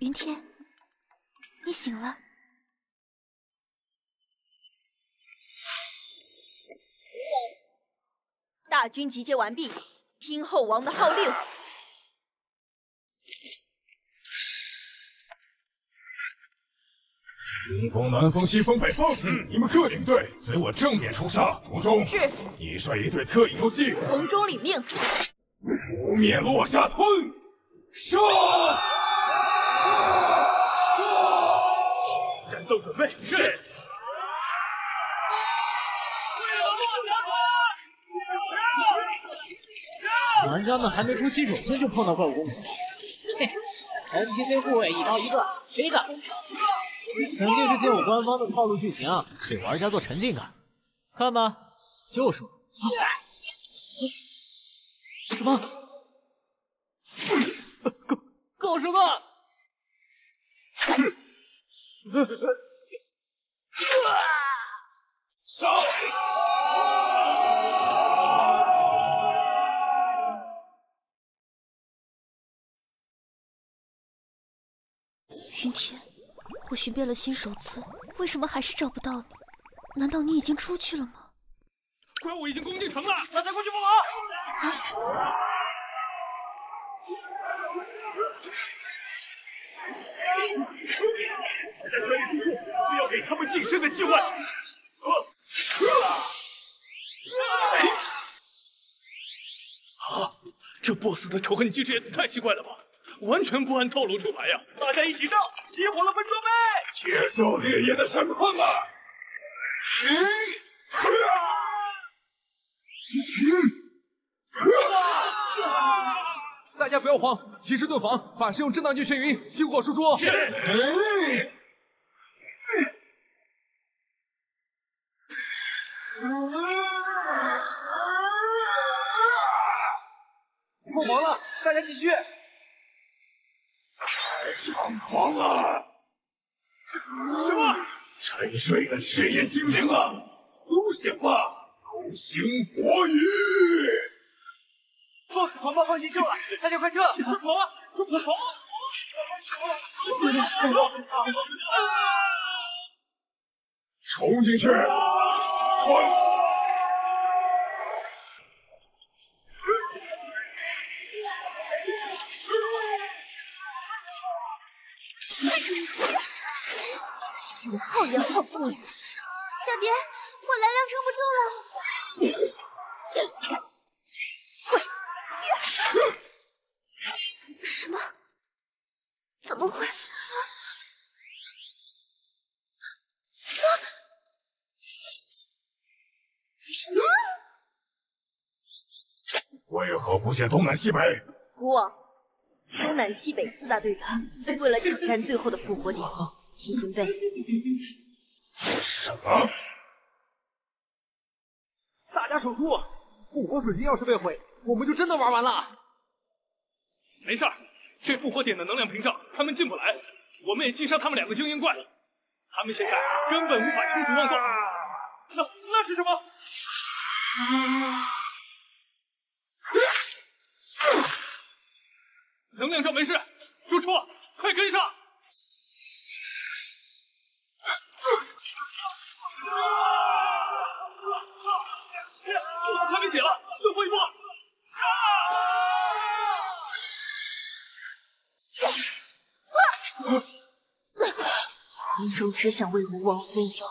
云天，你醒了。大军集结完毕，听后王的号令。东风、南风、西风、北风，你们各领队，随我正面冲杀。红中是，你率一队策应游击。红中领命。污灭落下村，杀！战斗准备，是。玩家们还没出新手村就碰到怪物攻击，嘿，NPC 护卫一刀一个，谁敢？肯定是借我官方的套路剧情，给玩家做沉浸感。看吧，就是什么？搞搞什么？杀！云天，我寻遍了新手村，为什么还是找不到你？难道你已经出去了吗？怪物已经攻进城了，大家快去帮忙！在这里突破，不要给他们晋升的机会。啊！这 BOSS 的仇恨机制也太奇怪了吧！完全不按套路出牌呀！大家一起上，起火了分装备，接受烈焰的审判吧！大家不要慌，及时盾防，法师用震荡镜眩晕，起火输出。是。破防了，大家继续。太猖狂了！什么？沉睡的赤焰精灵啊，苏醒吧！流星火雨。BOSS 狂暴放进救了，大家快撤！跑啊！跑！冲进去！窜！我耗也要耗死你！小蝶，我蓝量撑不住了。什么？怎么会？为何不见东南西北？国王，东南西北四大队长为了抢占最后的复活点，提醒队。什么？大家守住！复活水晶要是被毁，我们就真的玩完了。没事儿，这复活点的能量屏障，他们进不来。我们也击杀他们两个精英怪，他们现在根本无法清除妄动。那那是什么？能量罩没事，输出，快跟上！快别血了，最后一波！魂中只想为吴王分忧，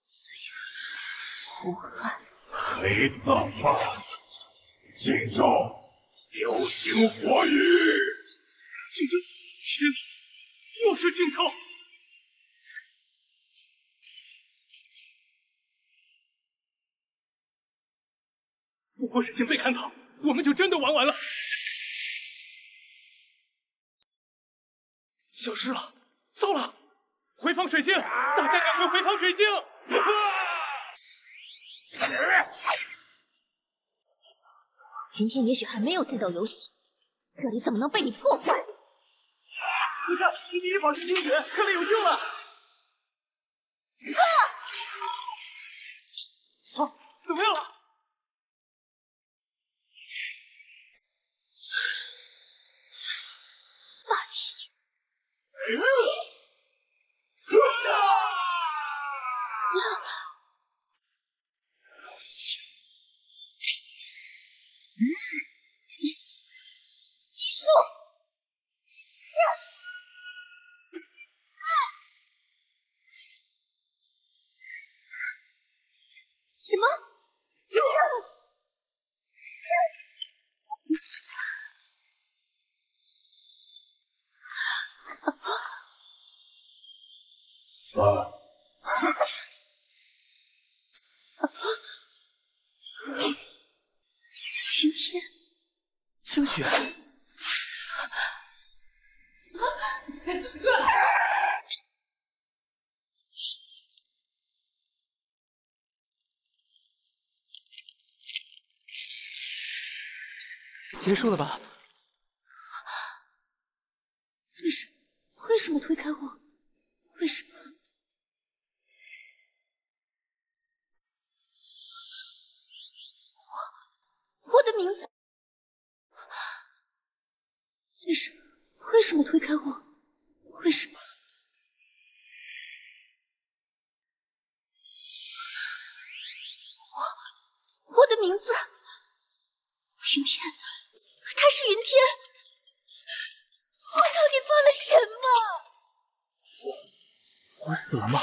虽死无憾。黑葬吧！禁咒，流星火雨。禁咒！天哪，又是禁咒！复活水晶被砍倒，我们就真的玩完了。消失了，糟了！回放水晶，大家赶快回放水晶！云天也许还没有进到游戏，这里怎么能被你破坏？你看，你第一法师精血，看来有救了。好，怎么样了？大体，吸收。什么？啊！云天，清雪，结束了吧？为什么为什么推开我？为什么？我我的名字？为什么？为什么推开我？为什么？我我的名字？云天，他是云天。我到底做了什么？我我死了吗？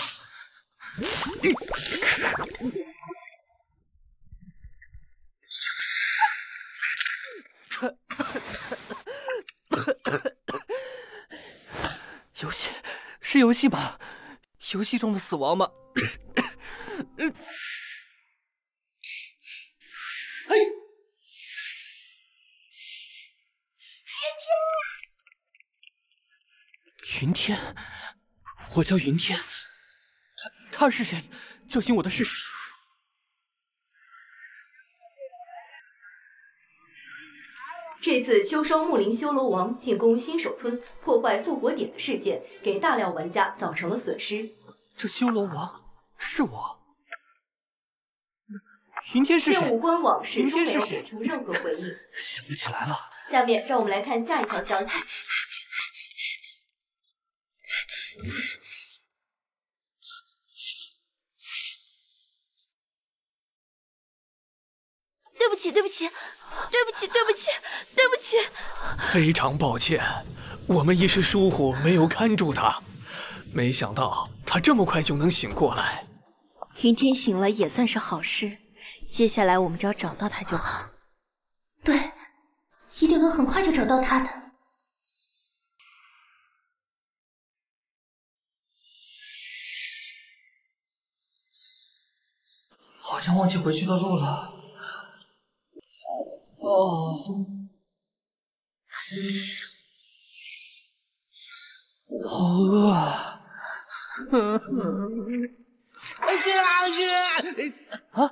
游戏是游戏吧？游戏中的死亡吗？云天，我叫云天。他他是谁？叫醒我的是谁？这次秋收木林修罗王进攻新手村，破坏复活点的事件，给大量玩家造成了损失。这修罗王是我。云天是谁？任务官网始终没有给出任何回应。想不起来了。下面让我们来看下一条消息。对不起，对不起，对不起，对不起！非常抱歉，我们一时疏忽，没有看住他。没想到他这么快就能醒过来。云天醒了也算是好事，接下来我们只要找到他就好。对，一定能很快就找到他的。好像忘记回去的路了。哦，好饿啊！啊！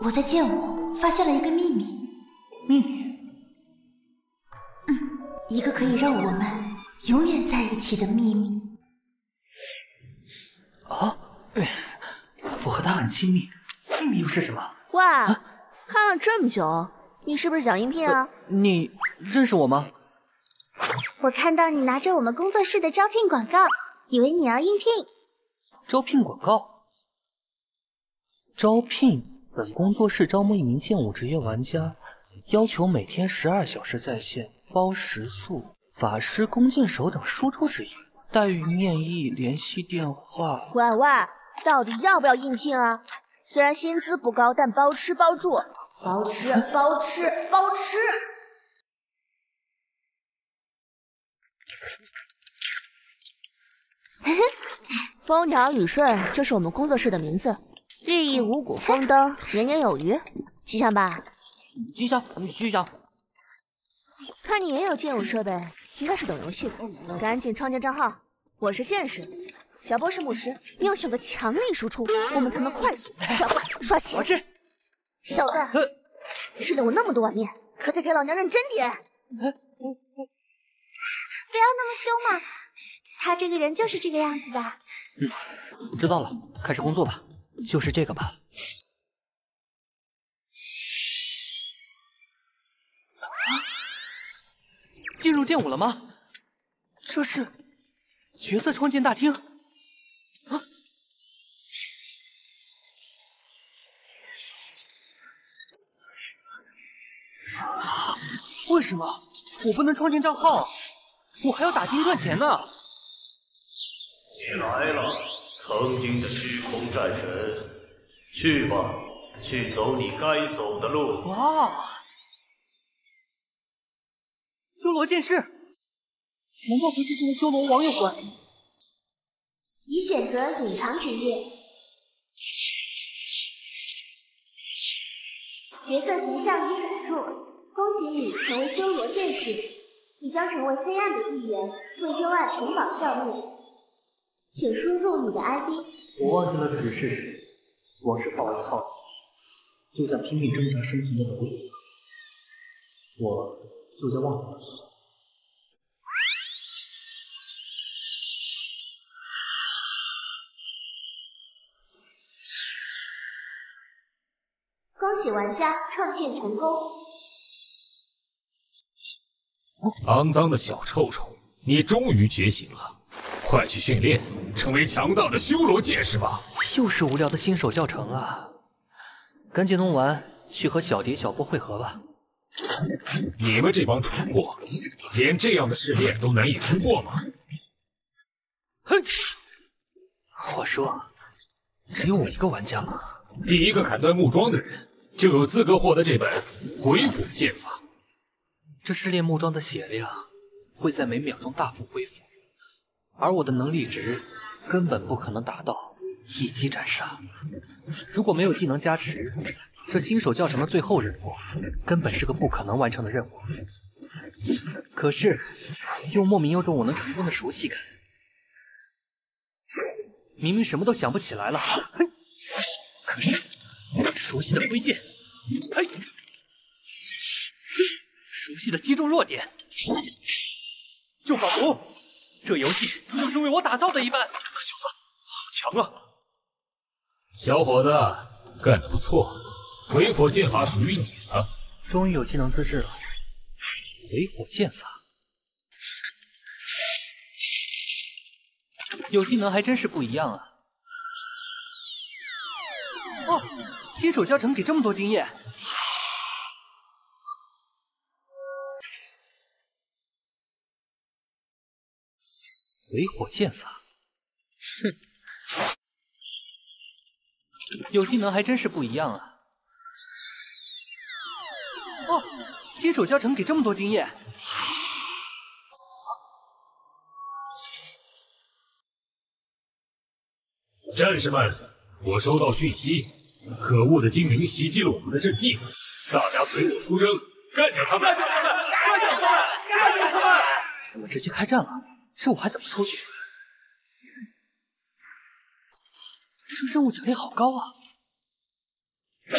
我在剑舞发现了一个秘密，秘密？一个可以让我们永远在一起的秘密。哦，哎我和他很亲密，秘密又是什么？喂，看了这么久，你是不是想应聘啊？你认识我吗？我看到你拿着我们工作室的招聘广告，以为你要应聘。招聘广告。招聘，本工作室招募一名剑舞职业玩家，要求每天十二小时在线，包食宿、法师、弓箭手等输出职业，待遇面议、联系电话。喂喂，到底要不要应聘啊？虽然薪资不高，但包吃包住，包吃包吃包吃。风调雨顺，就是我们工作室的名字。寓意五谷丰登，年年有余，吉祥吧？吉祥，吉祥。看你也有剑舞设备，应该是懂游戏的。赶紧创建账号，我是剑士，小波是母石你要选择强力输出我们才能快速刷怪刷血小子吃了我那么多碗面可得给老娘认真点。不要那么凶嘛他这个人就是这个样子的嗯知道了开始工作吧就是这个吧。进入剑舞了吗？这是。角色创建大厅么我不能创建账号？我还要打金赚钱呢。你来了，曾经的虚空战神，去吧，去走你该走的路。哇！修罗剑士，难道和之前的修罗王有关？已选择隐藏职业，角色形象已载入。恭喜你成为修罗剑士，你将成为黑暗的一员，为幽暗城堡效命。请输入你的 ID。我忘记了自己是谁，往事化为泡影，就像拼命挣扎生存的奴隶，我就在忘记自己。恭喜玩家创建成功。肮脏的小臭虫，你终于觉醒了，快去训练，成为强大的修罗剑士吧！又是无聊的新手教程啊！赶紧弄完，去和小蝶、小波会合吧。你们这帮土货，连这样的试炼都难以通过吗？哼！我说，只有我一个玩家吗？第一个砍断木桩的人，就有资格获得这本鬼谷剑法。这试炼木桩的血量会在每秒钟大幅恢复，而我的能力值根本不可能达到一击斩杀。如果没有技能加持，这新手教程的最后任务根本是个不可能完成的任务。可是，又莫名有种我能成功的熟悉感。明明什么都想不起来了，可是熟悉的挥剑，嘿。熟悉的击中弱点，就仿佛这游戏就是为我打造的一般。小子，好强啊！小伙子，干得不错，鬼火剑法属于你了。终于有技能资质了，鬼火剑法，有技能还真是不一样啊！哦，新手教程给这么多经验。鬼火剑法，哼，有技能还真是不一样啊！哦，新手教程给这么多经验。战士们，我收到讯息，可恶的精灵袭击了我们的阵地，大家随我出征，干掉他们！干掉他们！干掉他们！干掉他们！怎么直接开战了？这我还怎么出去？这任务奖励好高啊！会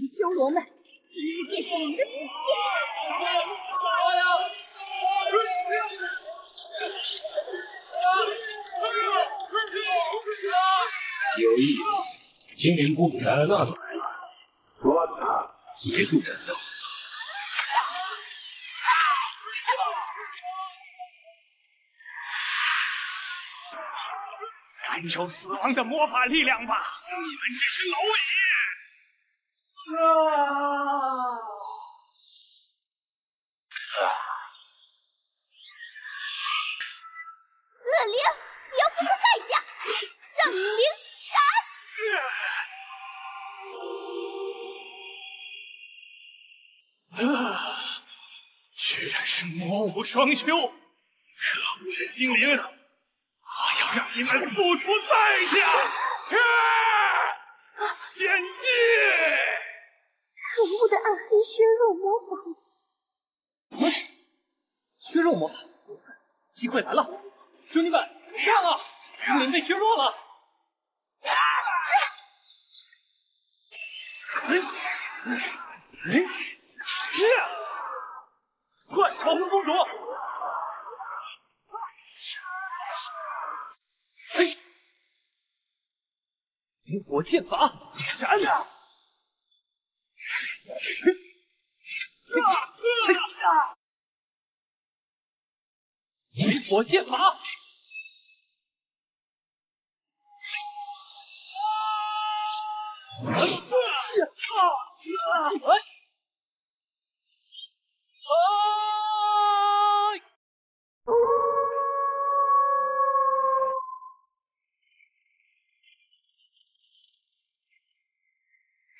的修罗们，今日便是你们的死期！有意思，精灵公主戴安娜都来了，抓住她，结束战斗。感受死亡的魔法力量吧，你们这群蝼蚁！恶灵，你要付出代价！圣灵斩！啊居然是魔武双修，可恶的精灵！你们付出代价！献祭！可恶的暗黑削弱魔法！削弱魔法，机会来了！兄弟们，上啊！精灵被削弱了！哎哎哎！快，保护公主！鬼火剑法，闪！水火剑法。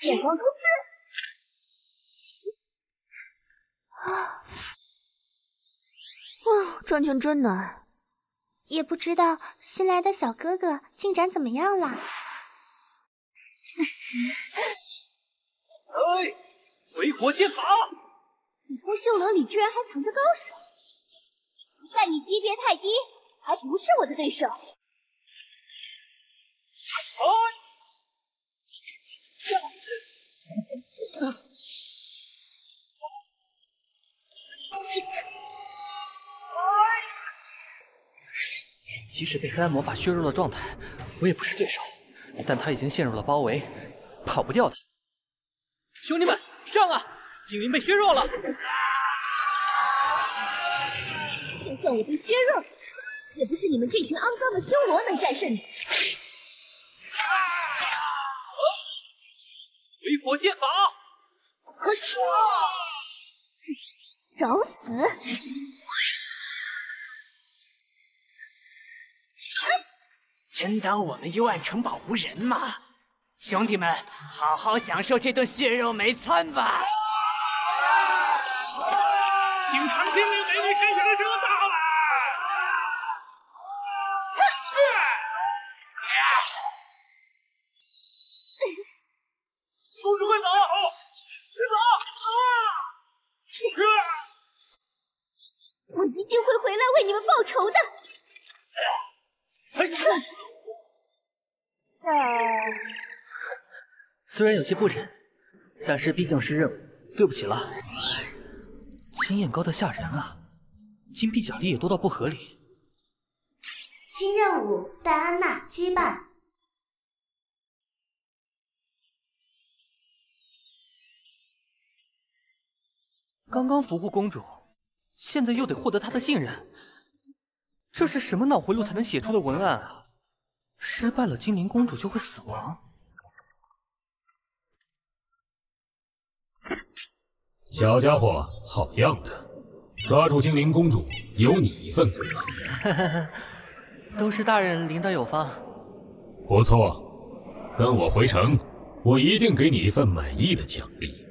剑光突刺！啊，哇，转圈真难。也不知道新来的小哥哥进展怎么样了。哎，回火剑法！你风修罗里居然还藏着高手，但你级别太低，还不是我的对手。即使被黑暗魔法削弱了状态，我也不是对手。但他已经陷入了包围，跑不掉的。兄弟们，上啊！精灵被削弱了。就算我被削弱，也不是你们这群肮脏的修罗能战胜的。水火剑法！找死！真当我们幽暗城堡无人吗？兄弟们，好好享受这顿血肉美餐吧！品尝精灵美女身上的热到了！公主快走！快走！我一定会回来为你们报仇的！虽然有些不忍，但是毕竟是任务，对不起了。经验高的吓人啊，金币奖励也多到不合理。新任务：戴安娜羁绊。刚刚俘获公主，现在又得获得她的信任，这是什么脑回路才能写出的文案啊？失败了，精灵公主就会死亡。小家伙，好样的！抓住精灵公主，有你一份功劳。都是大人领导有方。不错，跟我回城，我一定给你一份满意的奖励。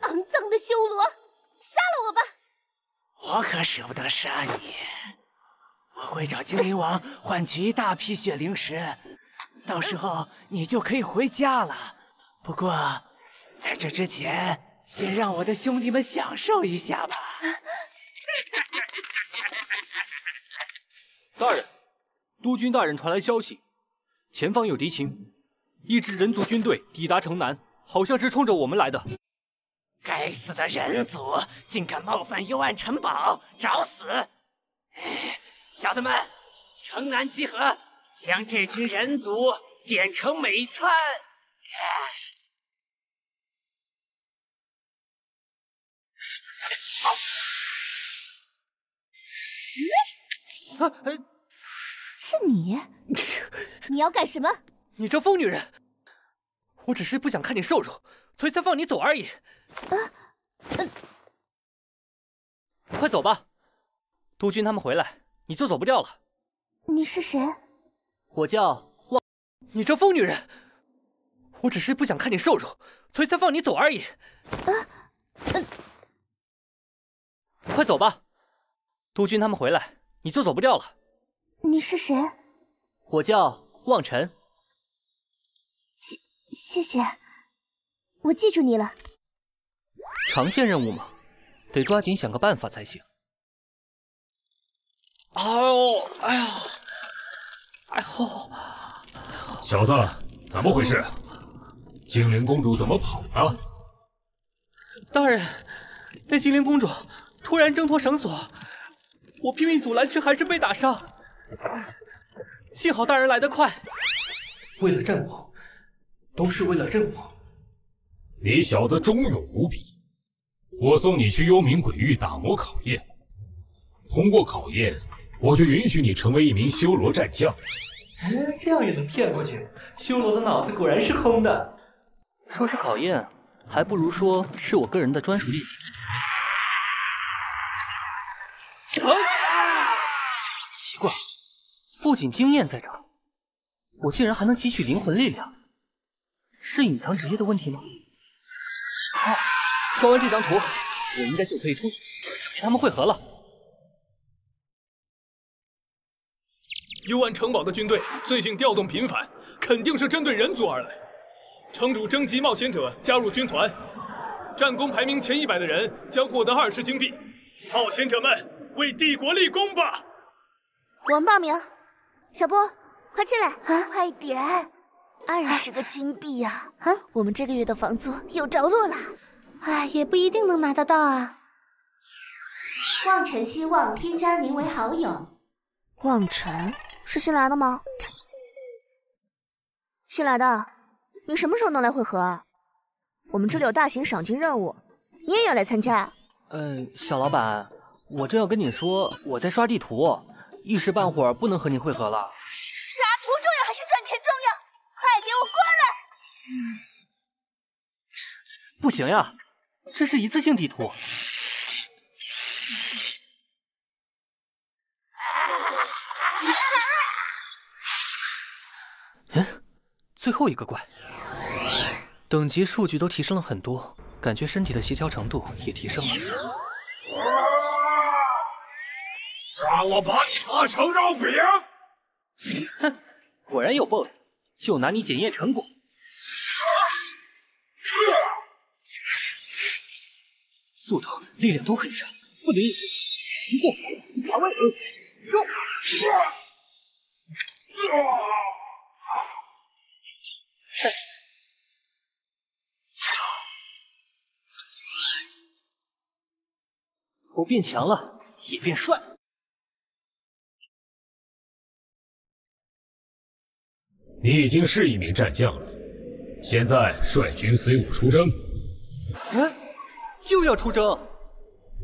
肮脏的修罗，杀了我吧！我可舍不得杀你，我会找精灵王换取一大批血灵石，到时候你就可以回家了。不过，在这之前，先让我的兄弟们享受一下吧。大人，督军大人传来消息，前方有敌情，一支人族军队抵达城南，好像是冲着我们来的。该死的人族，竟敢冒犯幽暗城堡，找死！小的们，城南集合，将这群人族变成美餐！啊！是你？你要干什么？你这疯女人！我只是不想看你受辱，所以才放你走而已。啊！快走吧，督军他们回来，你就走不掉了。你是谁？我叫望。你这疯女人！我只是不想看你受辱，所以才放你走而已。啊！快走吧，督军他们回来，你就走不掉了。你是谁？我叫望尘。谢谢谢，我记住你了。长线任务嘛，得抓紧想个办法才行。哎呦，哎呀，哎呦，小子，怎么回事？精灵公主怎么跑了？大人，那精灵公主突然挣脱绳索，我拼命阻拦，却还是被打伤。幸好大人来得快。为了任务，都是为了任务。你小子忠勇无比，我送你去幽冥鬼域打磨考验。通过考验，我就允许你成为一名修罗战将。哎，这样也能骗过去？修罗的脑子果然是空的。说是考验，还不如说是我个人的专属练习。奇怪，不仅经验在涨，我竟然还能汲取灵魂力量，是隐藏职业的问题吗？奇怪，刷完这张图，我应该就可以出去想跟他们会合了。幽暗城堡的军队最近调动频繁，肯定是针对人族而来。城主征集冒险者加入军团，战功排名前一百的人将获得二十金币。冒险者们，为帝国立功吧！我们报名，小波，快进来，啊快点！二十个金币呀，啊，我们这个月的房租有着落了。哎，也不一定能拿得到啊。望尘希望添加您为好友。望尘是新来的吗？新来的，你什么时候能来汇合啊？我们这里有大型赏金任务，你也要来参加？呃，小老板，我正要跟你说，我在刷地图，一时半会儿不能和你汇合了。刷图重要还是赚钱重要？快给我过来！不行呀，这是一次性地图。嗯，最后一个怪，等级数据都提升了很多，感觉身体的协调程度也提升了。让我把你打成肉饼！哼，果然有 BOSS，就拿你检验成果。速度、力量都很强，不能应付。极限卡位，冲！我变强了，也变帅。你已经是一名战将了，现在率军随我出征。嗯，又要出征？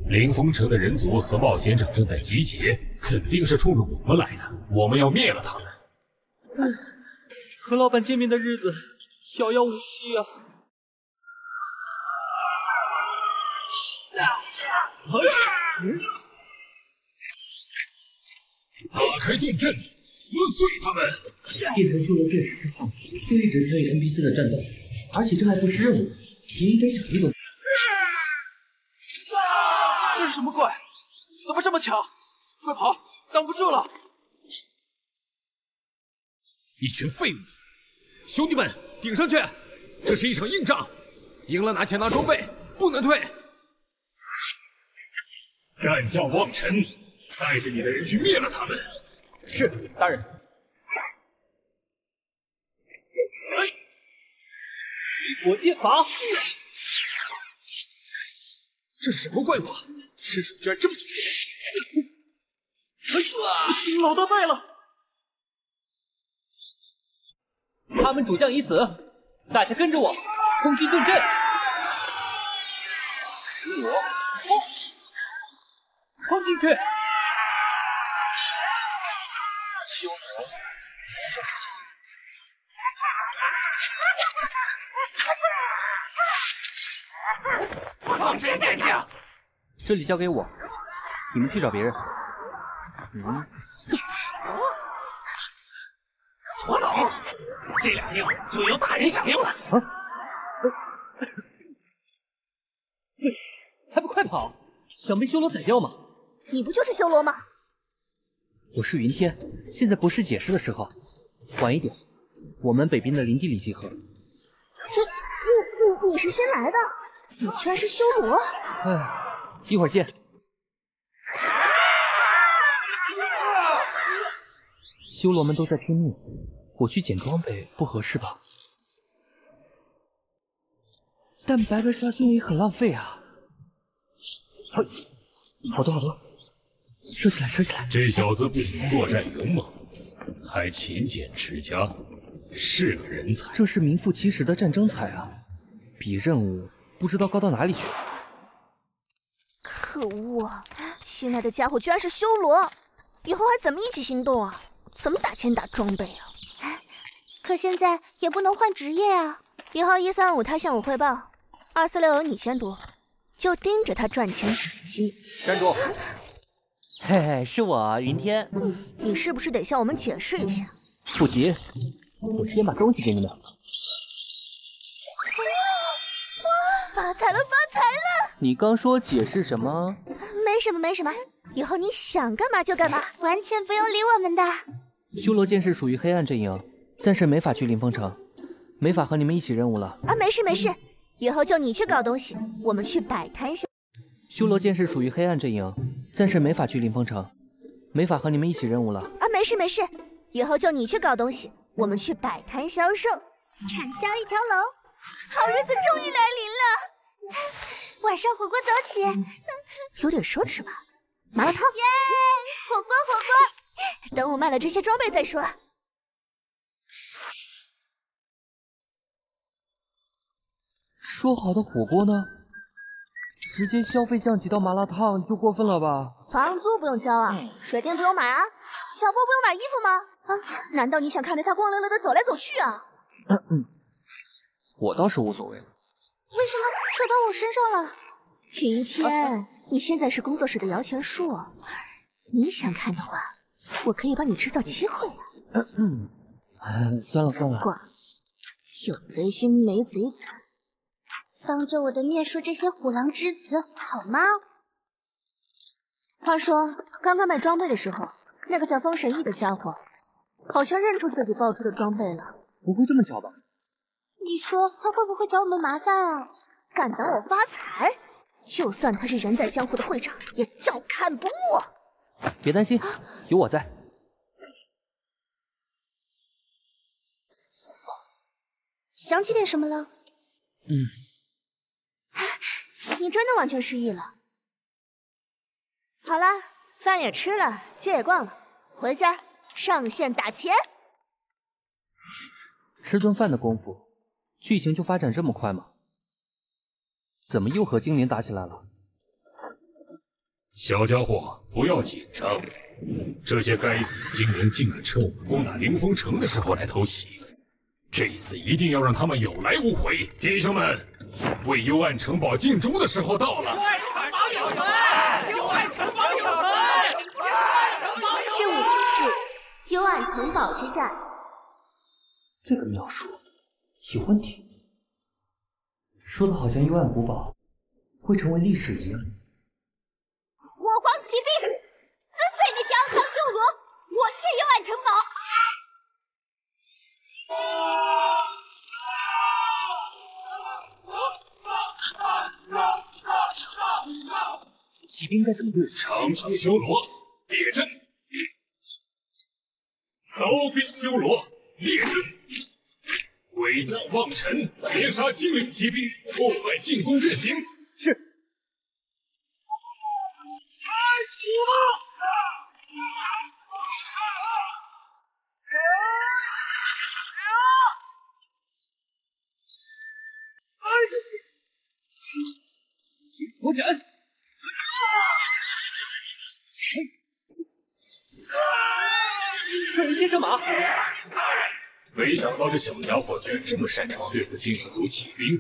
凌风城的人族和冒险者正在集结，肯定是冲着我们来的。我们要灭了他们。嗯，和老板见面的日子遥遥无期啊！打开盾阵，撕碎他们！一头修罗最时之后，就一直参与 NPC 的战斗，而且这还不是任务，你一点小力都没有。这是什么怪？怎么这么巧？快跑，挡不住了！一群废物！兄弟们，顶上去！这是一场硬仗，赢了拿钱拿装备，不能退。战将望尘，带着你的人去灭了他们。是，大人。一火剑法！这是什么怪物？身手居然这么矫健！哎，老大败了！他们主将已死，大家跟着我冲进盾阵！我冲！冲进去！修罗，无双之强！望尘战将，这里交给我，你们去找别人。嗯。我懂，这两令就由大人响应了。啊！还不快跑！想被修罗宰掉吗？你不就是修罗吗？我是云天，现在不是解释的时候，晚一点，我们北边的林地里集合。你你你你是新来的？你居然是修罗？哎，一会儿见。修罗们都在拼命。我去捡装备不合适吧？但白白刷新也很浪费啊！好多好多，收起来，收起来！这小子不仅作战勇猛，还勤俭持家，是个人才。这是名副其实的战争才啊！比任务不知道高到哪里去了。可恶啊，新来的家伙居然是修罗，以后还怎么一起行动啊？怎么打钱打装备啊？可现在也不能换职业啊！一号一三五他向我汇报，二四六有你先读，就盯着他赚钱时机。站住！嘿嘿，是我云天。你是不是得向我们解释一下？不急，我先把东西给你们。哇，发财了，发财了！你刚说解释什么？没什么，没什么。以后你想干嘛就干嘛，完全不用理我们的。修罗剑士属于黑暗阵营，暂时没法去临风城，没法和你们一起任务了。啊，没事没事，以后就你去搞东西，我们去摆摊销。修罗剑士属于黑暗阵营，暂时没法去临风城，没法和你们一起任务了。啊，没事没事，以后就你去搞东西，我们去摆摊销售，产销一条龙，好日子终于来临了。晚上火锅走起，有点奢侈吧？麻辣烫，耶！火锅火锅，等我卖了这些装备再说。说好的火锅呢？直接消费降级到麻辣烫就过分了吧？房租不用交啊，水电不用买啊，小波不用买衣服吗？啊？难道你想看着他光溜溜的走来走去啊？嗯嗯，我倒是无所谓。为什么扯到我身上了？云天，你现在是工作室的摇钱树，你想看的话，我可以帮你制造机会啊。嗯嗯，算了算了。有贼心没贼胆。当着我的面说这些虎狼之词，好吗？话说，刚刚卖装备的时候，那个叫风神翼的家伙，好像认出自己爆出的装备了。不会这么巧吧？你说他会不会找我们麻烦啊？敢挡我发财，就算他是人在江湖的会长，也照看不误。别担心，有我在。想起点什么了？嗯。你真的完全失忆了。好了，饭也吃了，街也逛了，回家上线打钱。吃顿饭的功夫，剧情就发展这么快吗？怎么又和精灵打起来了？小家伙，不要紧张。这些该死的精灵竟敢趁我们攻打凌风城的时候来偷袭，这一次一定要让他们有来无回。弟兄们！为幽暗城堡尽忠的时候到了。幽暗城堡有罪！幽暗城堡有罪！幽暗城堡有罪！任务提示：幽暗城堡之战。这个描述有问题，说的好像幽暗古堡会成为历史一样。火皇骑兵，撕碎那些肮脏修罗！我去幽暗城堡。骑兵该怎么对付？长枪修罗列阵，刀兵修罗列阵，鬼将望尘截杀精灵骑兵，破坏进攻阵型。苦了！火斩！帅人先生马！没想到这小家伙居然这么擅长对付精灵族骑兵，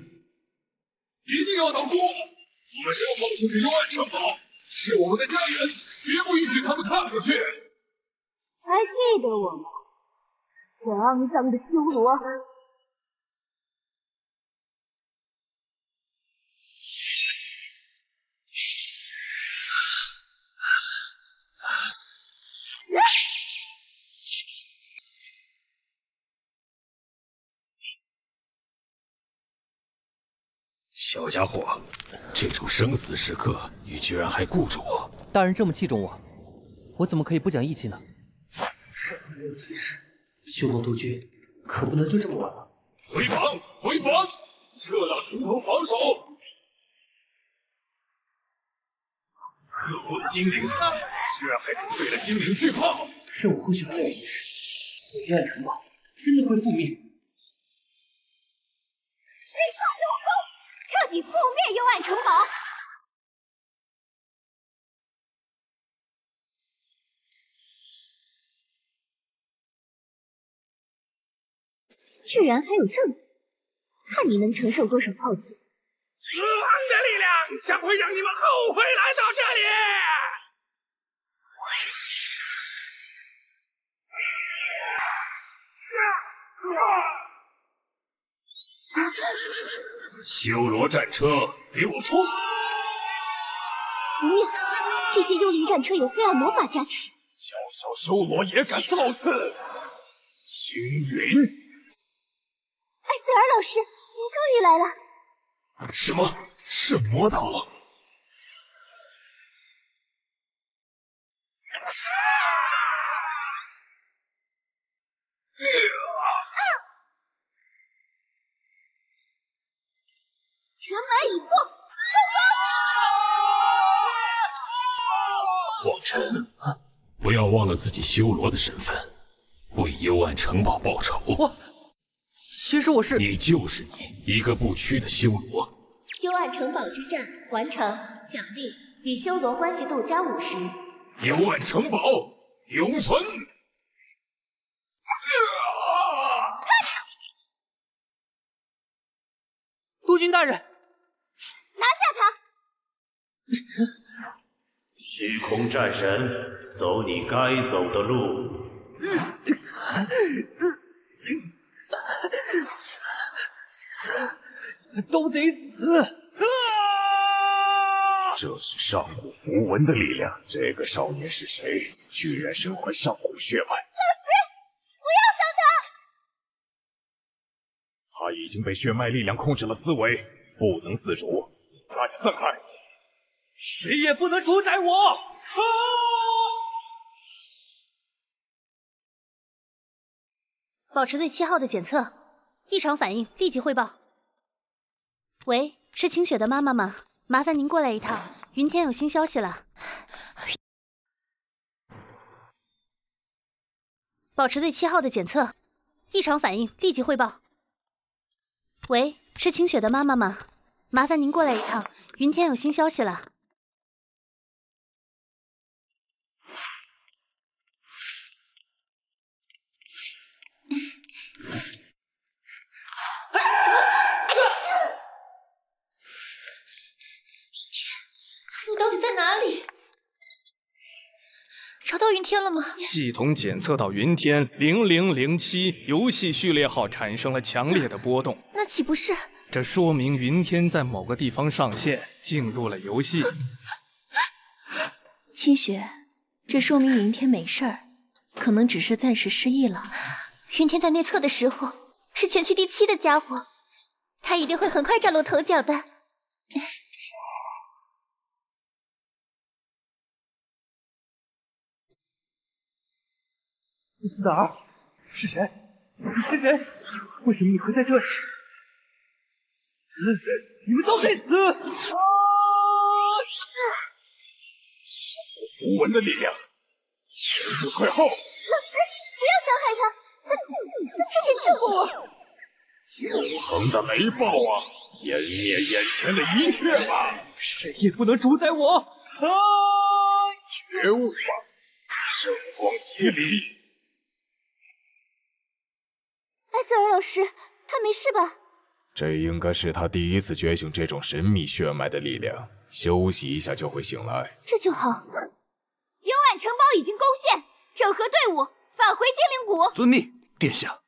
一定要挡住！我们是要跑出去幽暗城堡，是我们的家园，绝不允许他们踏过去！还记得我吗？这肮脏的修罗！小家伙，这种生死时刻，你居然还顾着我！大人这么器重我，我怎么可以不讲义气呢？任务提示：修罗督军，可不能就这么完了。回防！回防！撤到城头防守！可恶的精灵，居然还准备了精灵巨炮！任务或许没有提示，黑暗城堡真的会覆灭。彻底覆灭幽暗城堡。居然还有政府，看你能承受多少炮击！死亡的力量将会让你们后悔来到这里。修罗战车，给我冲！不妙，这些幽灵战车有黑暗魔法加持。小小修罗也敢造次！星云，艾瑟尔老师，您终于来了。什么？圣魔岛？城门已破，出广尘，不要忘了自己修罗的身份，为幽暗城堡报仇。我，其实我是……你就是你，一个不屈的修罗。幽暗城堡之战完成，奖励与修罗关系度加五十。幽暗城堡永存。督军大人，拿下他！虚空战神，走你该走的路。死，都得死！这是上古符文的力量。这个少年是谁？居然身怀上古血脉！老师，不要伤他！他已经被血脉力量控制了思维，不能自主。大家散开！谁也不能主宰我！啊！保持对七号的检测，异常反应立即汇报。喂，是清雪的妈妈吗？麻烦您过来一趟，云天有新消息了。保持对七号的检测，异常反应立即汇报。喂，是清雪的妈妈吗？麻烦您过来一趟，云天有新消息了。哪里？找到云天了吗？系统检测到云天零零零七游戏序列号产生了强烈的波动，那岂不是？这说明云天在某个地方上线，进入了游戏。清雪，这说明云天没事儿，可能只是暂时失忆了。云天在内测的时候是全区第七的家伙，他一定会很快崭露头角的。自私的儿，是谁？你是谁？为什么你会在这里？死！你们都得死！啊！是上古符文的力量，全部退后！老师，不要伤害他，他他之前救过我。永恒的雷暴啊！湮灭眼前的一切吧！谁也不能主宰我！啊！觉悟吧，圣光洗礼。艾瑟尔老师，他没事吧？这应该是他第一次觉醒这种神秘血脉的力量，休息一下就会醒来。这就好。幽暗城堡已经攻陷，整合队伍，返回精灵谷。遵命，殿下。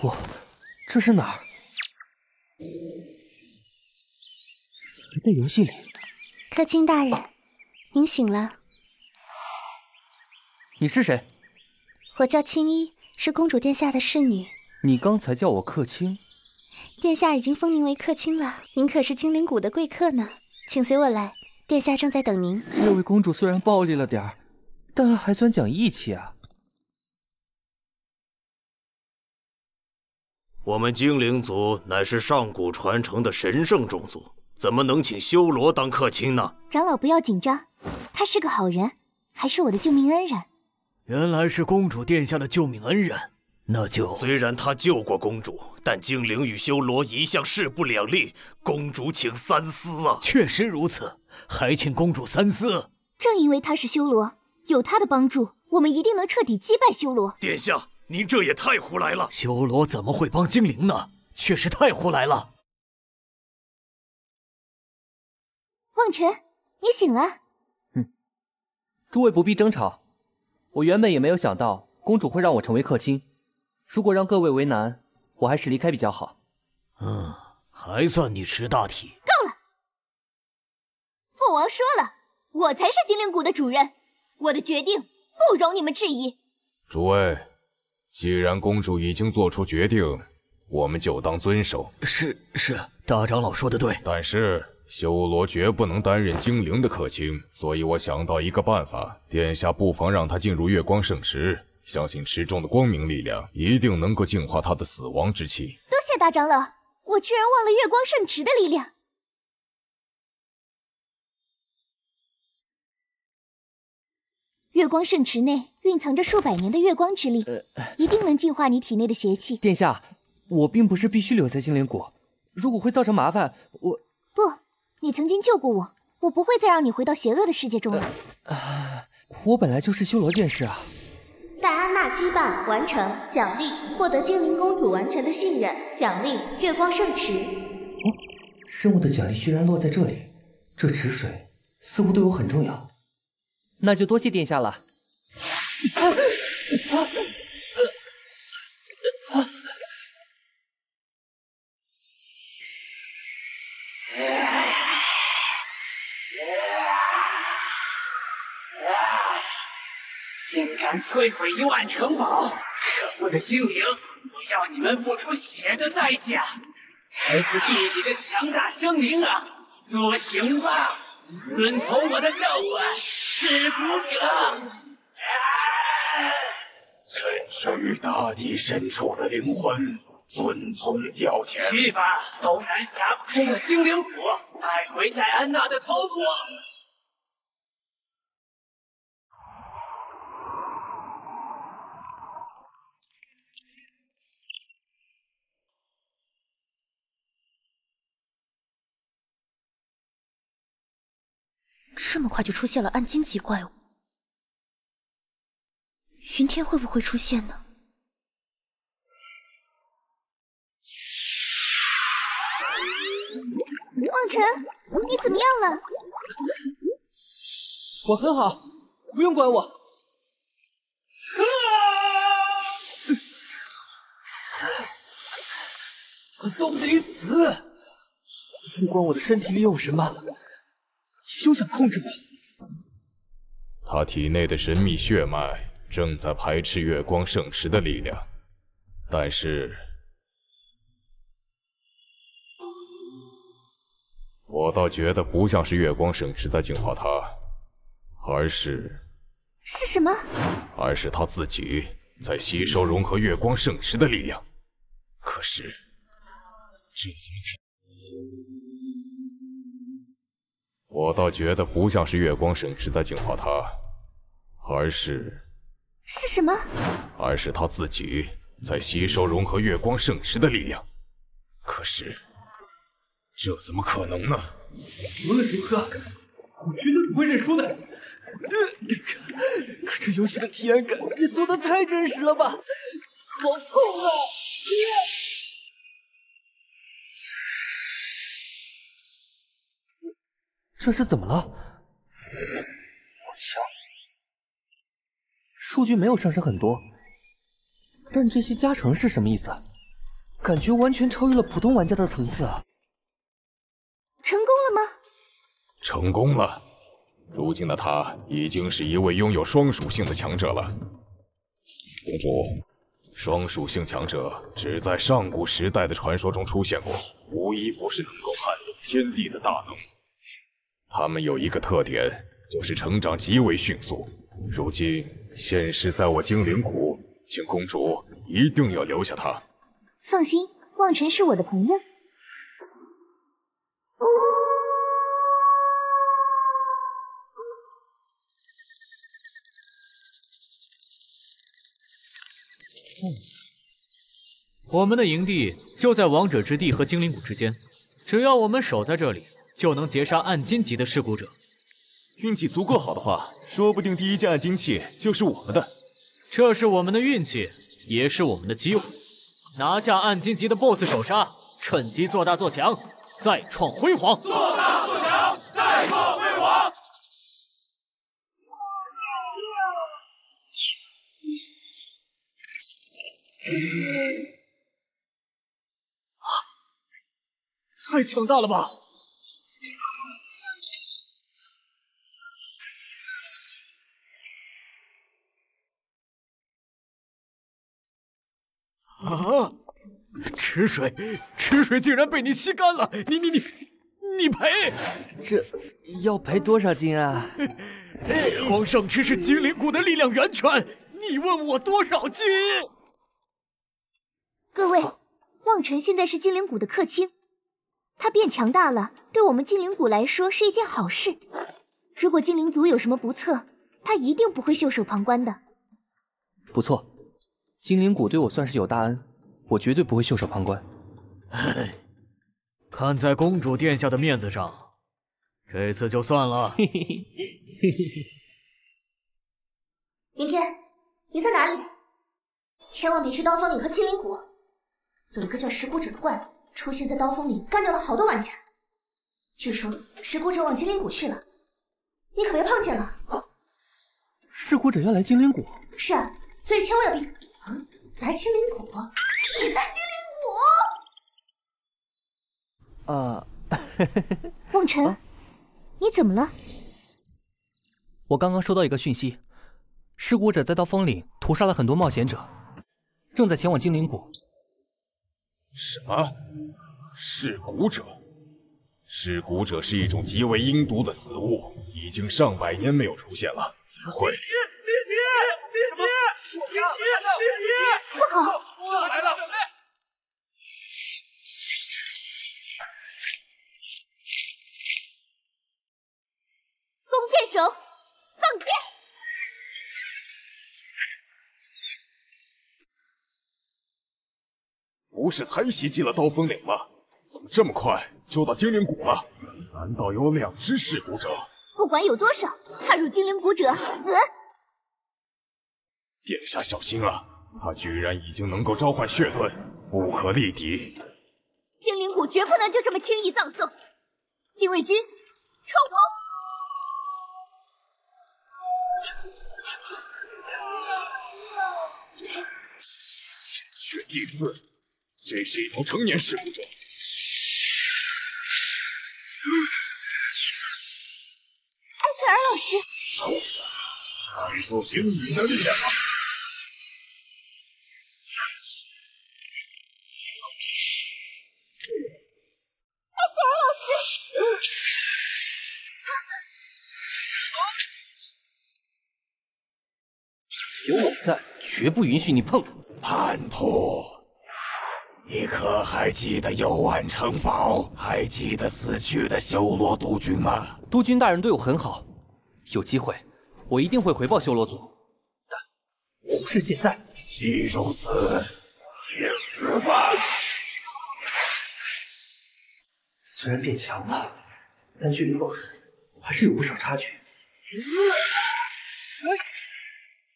我这是哪儿？在游戏里。客卿大人，您醒了。你是谁？我叫青衣，是公主殿下的侍女。你刚才叫我客卿。殿下已经封您为客卿了。您可是精灵谷的贵客呢，请随我来，殿下正在等您。这位公主虽然暴力了点儿，但还算讲义气啊。我们精灵族乃是上古传承的神圣种族。怎么能请修罗当客卿呢？长老不要紧张，他是个好人，还是我的救命恩人。原来是公主殿下的救命恩人，那就虽然他救过公主，但精灵与修罗一向势不两立，公主请三思啊！确实如此，还请公主三思。正因为他是修罗，有他的帮助，我们一定能彻底击败修罗。殿下，您这也太胡来了！修罗怎么会帮精灵呢？确实太胡来了。望尘，你醒了。嗯，诸位不必争吵。我原本也没有想到公主会让我成为客卿，如果让各位为难，我还是离开比较好。嗯，还算你识大体。够了！父王说了，我才是精灵谷的主人，我的决定不容你们质疑。诸位，既然公主已经做出决定，我们就当遵守。是是，大长老说的对。但是。修罗绝不能担任精灵的客卿，所以我想到一个办法。殿下不妨让他进入月光圣池，相信池中的光明力量一定能够净化他的死亡之气。多谢大长老，我居然忘了月光圣池的力量。月光圣池内蕴藏着数百年的月光之力，一定能净化你体内的邪气。殿下，我并不是必须留在精灵谷，如果会造成麻烦，我不。你曾经救过我，我不会再让你回到邪恶的世界中了。啊，我本来就是修罗剑士啊。戴安娜羁绊完成，奖励获得精灵公主完全的信任，奖励月光圣池。哦，任务的奖励居然落在这里，这池水似乎对我很重要。那就多谢殿下了。竟敢摧毁幽暗城堡！可恶的精灵，我要你们付出血的代价！来自地底的强大生灵啊，苏醒吧，遵从我的召唤，弑骨者！沉睡于大地深处的灵魂，遵从调遣。去吧，东南峡谷中的精灵谷，带回戴安娜的头颅。这么快就出现了暗金级怪物，云天会不会出现呢？望尘，你怎么样了？我很好，不用管我。死，我都得死！不管我的身体里有什么。休想控制我！他体内的神秘血脉正在排斥月光圣石的力量，但是，我倒觉得不像是月光圣石在净化他，而是是什么？而是他自己在吸收融合月光圣石的力量。可是，这怎么我倒觉得不像是月光圣石在净化他，而是是什么？而是他自己在吸收融合月光圣石的力量。可是，这怎么可能呢？无论如何，我绝对不会认输的。可这游戏的体验感也做的太真实了吧，好痛啊！这是怎么了？我强，数据没有上升很多，但这些加成是什么意思？感觉完全超越了普通玩家的层次啊！成功了吗？成功了，如今的他已经是一位拥有双属性的强者了。公主，双属性强者只在上古时代的传说中出现过，无一不是能够撼动天地的大能。他们有一个特点，就是成长极为迅速。如今现实在我精灵谷，请公主一定要留下他。放心，望尘是我的朋友。我们的营地就在王者之地和精灵谷之间，只要我们守在这里，就能截杀暗金级的噬骨者。运气足够好的话，说不定第一件暗金器就是我们的。这是我们的运气，也是我们的机会。拿下暗金级的 BOSS 首杀，趁机做大做强，再创辉煌。做大做强，再创辉煌。太强大了吧！池水，池水竟然被你吸干了！你你你，你赔！这要赔多少金啊？皇上，这是精灵谷的力量源泉，你问我多少金？各位，望尘现在是精灵谷的客卿，他变强大了，对我们精灵谷来说是一件好事。如果精灵族有什么不测，他一定不会袖手旁观的。不错。精灵谷对我算是有大恩，我绝对不会袖手旁观。唉，看在公主殿下的面子上，这次就算了。明天你在哪里？千万别去刀锋岭和精灵谷。有一个叫石骨者的怪物出现在刀锋岭，干掉了好多玩家。据说石骨者往精灵谷去了，你可别碰见了。石骨者要来精灵谷？是啊，所以千万要避。来精灵谷？你在精灵谷？啊，望尘，你怎么了？我刚刚收到一个讯息，噬骨者在刀锋岭屠杀了很多冒险者，正在前往精灵谷。什么？噬骨者？噬骨者是一种极为阴毒的死物，已经上百年没有出现了，怎么会？不好！手，放箭！不是才袭击了刀锋岭吗？怎么这么快就到精灵谷了？难道有两只噬骨者？不管有多少，踏入精灵谷者死！殿下小心啊！他居然已经能够召唤血盾，不可力敌。精灵谷绝不能就这么轻易葬送。禁卫军，冲锋！血第四，这是一头成年食骨者。艾瑟尔老师，畜生，你受星陨的力量。有绝不允许你碰他。叛徒，你可还记得幽暗城堡？还记得死去的修罗督军吗？督军大人对我很好，有机会我一定会回报修罗族。但不是现在。既如此，也死吧！虽然变强了，但距离 BOSS 还是有不少差距。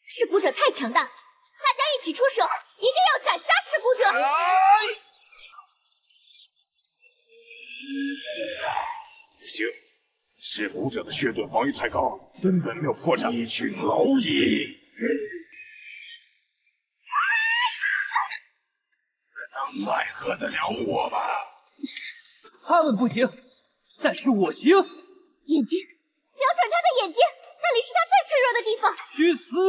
噬骨者太强大，一起出手，一定要斩杀弑骨者！不行，噬骨者的血盾防御太高，根本没有破绽。一群蝼蚁，能奈何得了我吗？他们不行，但是我行。眼睛，瞄准他的眼睛，那里是他最脆弱的地方。去死！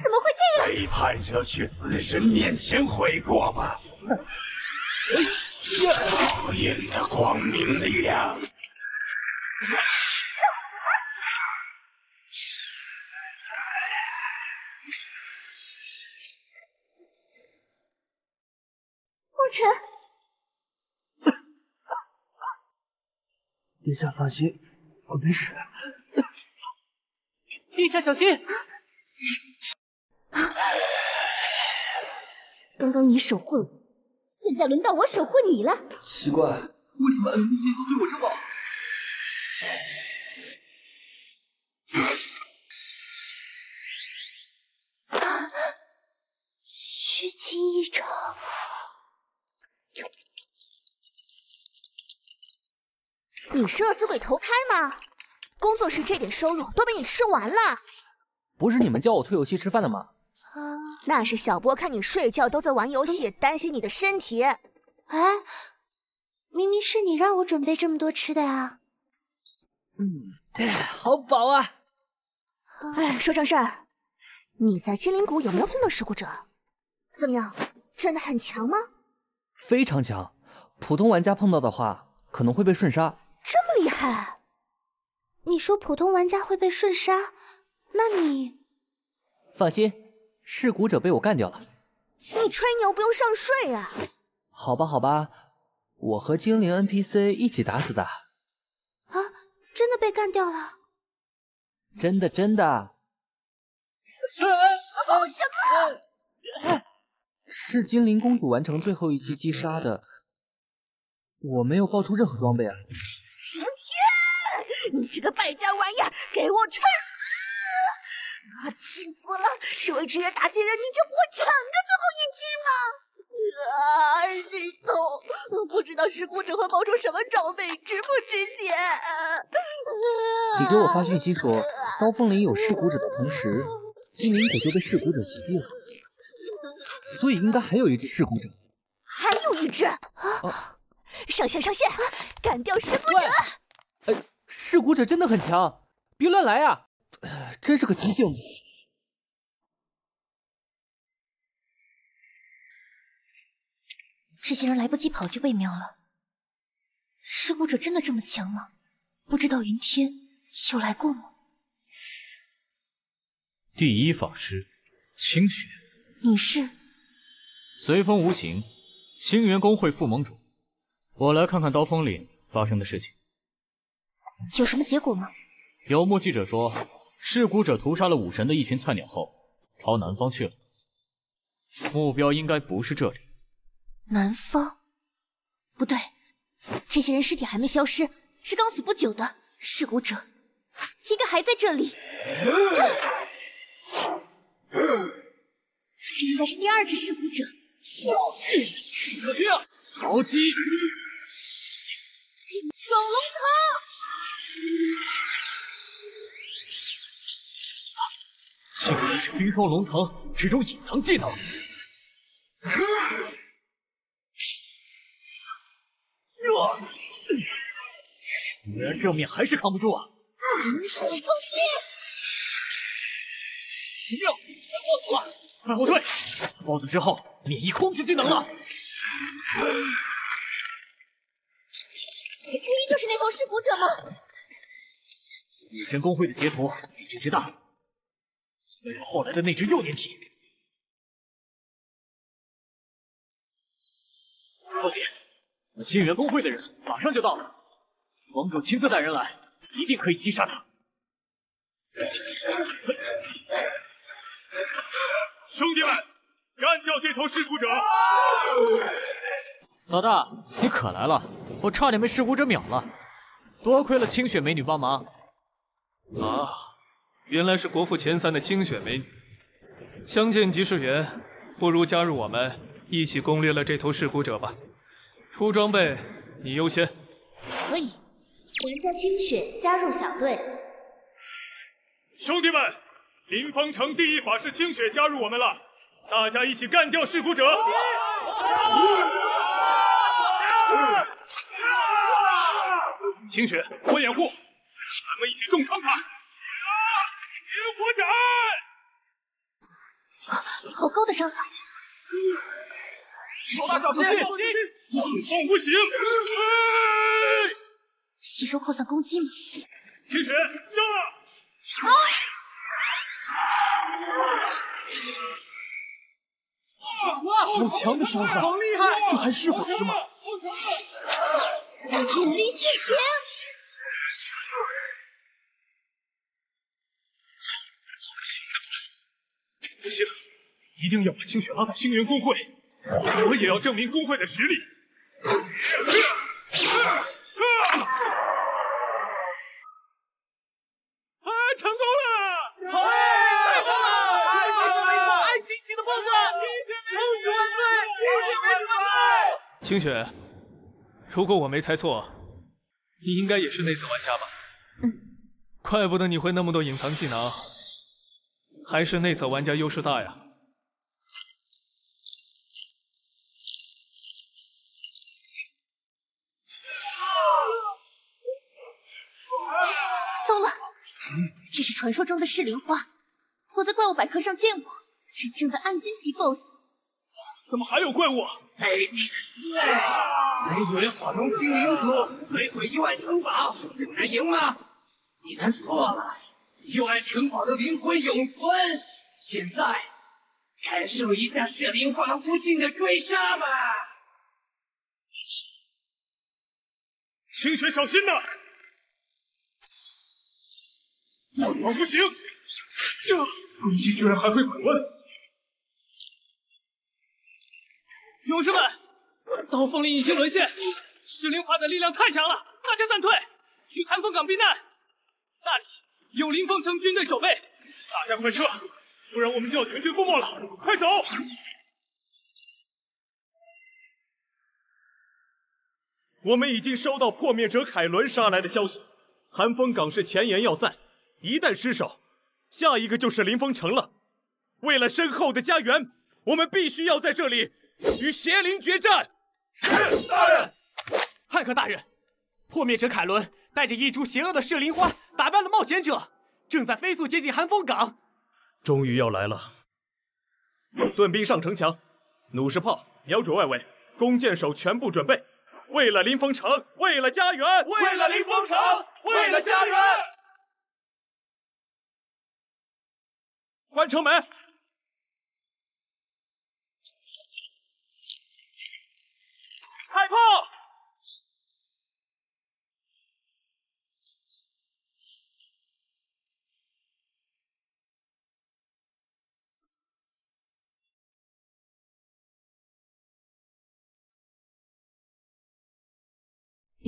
怎么会这样？背叛者去死神面前悔过吧？火焰的光明力量。望尘，殿下放心，我没事。殿下小心！刚刚你守护了我，现在轮到我守护你了。奇怪，为什么 NPC 都对我这么好？虚惊一场。你是饿死鬼投胎吗？工作室这点收入都被你吃完了。不是你们叫我退游戏吃饭的吗？那是小波看你睡觉都在玩游戏，担心你的身体。哎，明明是你让我准备这么多吃的呀。嗯，好饱啊！哎，说正事，你在精灵谷有没有碰到事故者？怎么样，真的很强吗？非常强，普通玩家碰到的话可能会被瞬杀。这么厉害？你说普通玩家会被瞬杀？那你放心，噬骨者被我干掉了。你吹牛不用上税啊！好吧，好吧，我和精灵 NPC 一起打死的。啊，真的被干掉了？真的，真的。什么？是精灵公主完成最后一击击杀的。我没有爆出任何装备啊！天，你这个败家玩意儿，给我去死！啊，气死了！身为职业打击人，你就不会抢着最后一击吗？啊，心痛！不知道噬骨者会爆出什么装备，值不值钱？你给我发讯息说，刀锋里有噬骨者的同时，精灵谷就被噬骨者袭击了，所以应该还有一只噬骨者。还有一只啊！上线上线，干掉噬骨者！哎，噬骨者真的很强，别乱来啊！真是个急性子。这些人来不及跑就被秒了。噬骨者真的这么强吗？不知道云天有来过吗？第一法师，清雪。你是？随风无形，星元公会副盟主。我来看看刀锋岭发生的事情，有什么结果吗？有目击者说，噬骨者屠杀了武神的一群菜鸟后，朝南方去了。目标应该不是这里。南方？不对，这些人尸体还没消失，是刚死不久的噬骨者，应该还在这里。这应该是第二只噬骨者。死定！好击！双龙藤，竟然是冰霜龙腾这种隐藏技能。果然正面还是扛不住啊！冰霜冲击！不要，暴走了，快后退！暴走之后免疫控制技能了。初一就是那头噬骨者吗？女神公会的截图比这只大，后来的那只幼年体。抱歉，星源工会的人马上就到了，盟主亲自带人来，一定可以击杀他。兄弟们，干掉这头噬骨者！老大，你可来了，我差点被噬骨者秒了，多亏了清雪美女帮忙。啊，原来是国服前三的清雪美女，相见即是缘，不如加入我们一起攻略了这头噬骨者吧。出装备你优先。可以。玩家清雪加入小队。兄弟们，临风城第一法师清雪加入我们了，大家一起干掉噬骨者！清雪，我掩护，咱们一起重创他！萤火斩！好高的伤害！手大小心，四方无形！吸收扩散攻击吗？清雪，上！好强的伤害，好厉害！这还是法师吗？引力血拳！不行，一定要把清雪拉到星云公会，我也要证明公会的实力。啊！成功了！太棒了！太棒了！哎惊奇的 BOSS，公主万岁！清雪万岁！清雪，如果我没猜错，你应该也是内测玩家吧？嗯。怪不得你会那么多隐藏技能，还是内测玩家优势大呀。糟了，这是传说中的噬灵花，我在怪物百科上见过，真正的暗金级 BOSS。怎么还有怪物？没听你以为火龙精灵族摧毁幽暗城堡就能赢吗？你们错了，幽暗城堡的灵魂永存。现在，感受一下噬灵花无尽的追杀吧！清雪，小心呐！怎么不行？呀攻击居然还会滚弯！勇士们，刀锋林已经沦陷，石灵花的力量太强了，大家暂退，去寒风港避难。那里有林峰城军队守备，大家快撤，不然我们就要全军覆没了！快走！我们已经收到破灭者凯伦杀来的消息，寒风港是前沿要塞，一旦失守，下一个就是林峰城了。为了身后的家园，我们必须要在这里与邪灵决战。是，大人。汉克大人，破灭者凯伦。带着一株邪恶的噬灵花，打败了冒险者，正在飞速接近寒风港。终于要来了！盾兵上城墙，弩式炮瞄准外围，弓箭手全部准备。为了临风城，为了家园，为了临风城，为了家园。关城门，开炮！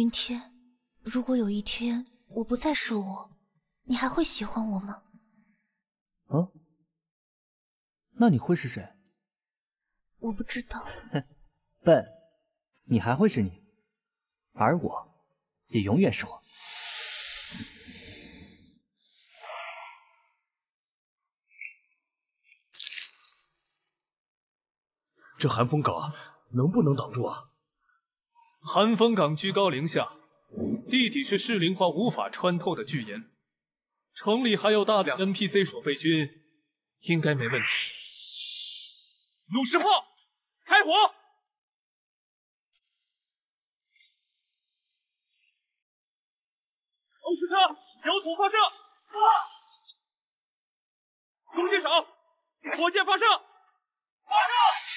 云天，如果有一天我不再是我，你还会喜欢我吗？啊？那你会是谁？我不知道。哼，笨，你还会是你，而我，也永远是我。这寒风港能不能挡住啊？寒风港居高临下，地底是噬灵花无法穿透的巨岩，城里还有大量 NPC 守备军，应该没问题。弩式炮，开火！投石车，摇土发射！弓箭手，火箭发射！发射！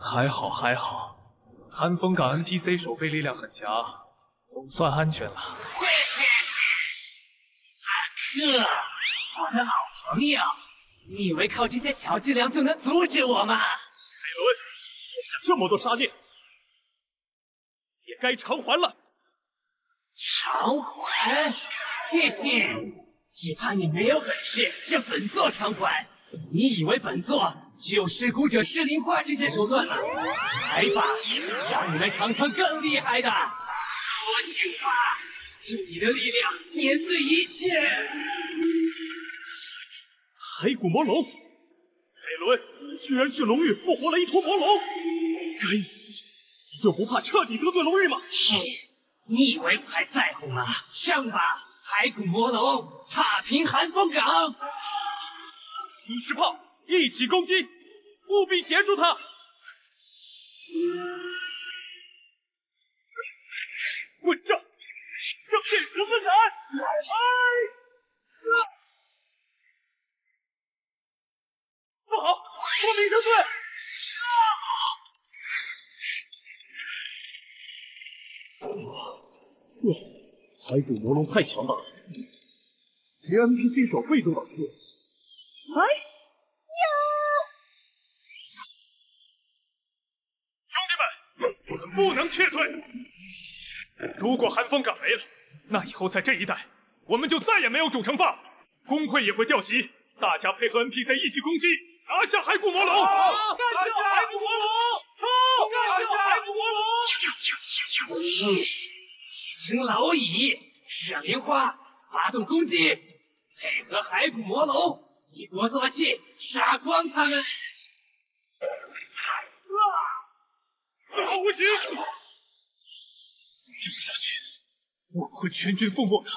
还好还好，寒风港 NPC 守备力量很强，总算安全了。这，我的好朋友，你以为靠这些小伎俩就能阻止我吗？海伦，下这么多杀孽，也该偿还了。偿还？嘿嘿，只怕你没有本事让本座偿还。你以为本座只有噬骨者噬灵化这些手段了？来吧，让你们尝尝更厉害的！苏醒吧，用你的力量碾碎一切！骸骨魔龙，海伦，居然去龙域复活了一头魔龙！该死，你就不怕彻底得罪龙域吗？嘿，你以为我还在乎吗？上吧，骸骨魔龙，踏平寒风港！弩石炮一起攻击，务必截住他！滚着，让剑蛇分斩！哎，不好，破灭者队！哇，骸骨魔龙太强大了，连 NPC 手背都挡住了。哎不能撤退。如果寒风敢没了，那以后在这一带，我们就再也没有主城霸，工会也会调集，大家配合 NPC 一起攻击，拿下骸骨魔龙！干掉骸骨魔龙！冲！干掉骸骨魔龙！一群蝼蚁，射莲花，发动攻击，配合骸骨魔龙，一鼓作气杀光他们！最后无形！这么下去，我们会全军覆没的。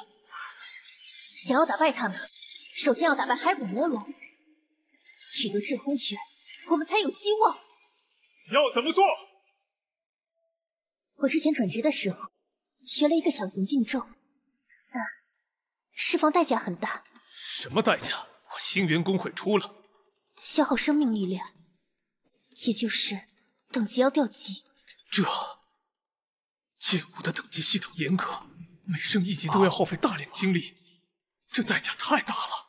想要打败他们，首先要打败骸骨魔龙，取得制空权，我们才有希望。要怎么做？我之前转职的时候学了一个小型禁咒，但释放代价很大，什么代价？我星元工会出了，消耗生命力量，也就是等级要掉级。这剑舞的等级系统严格，每升一级都要耗费大量精力，这代价太大了。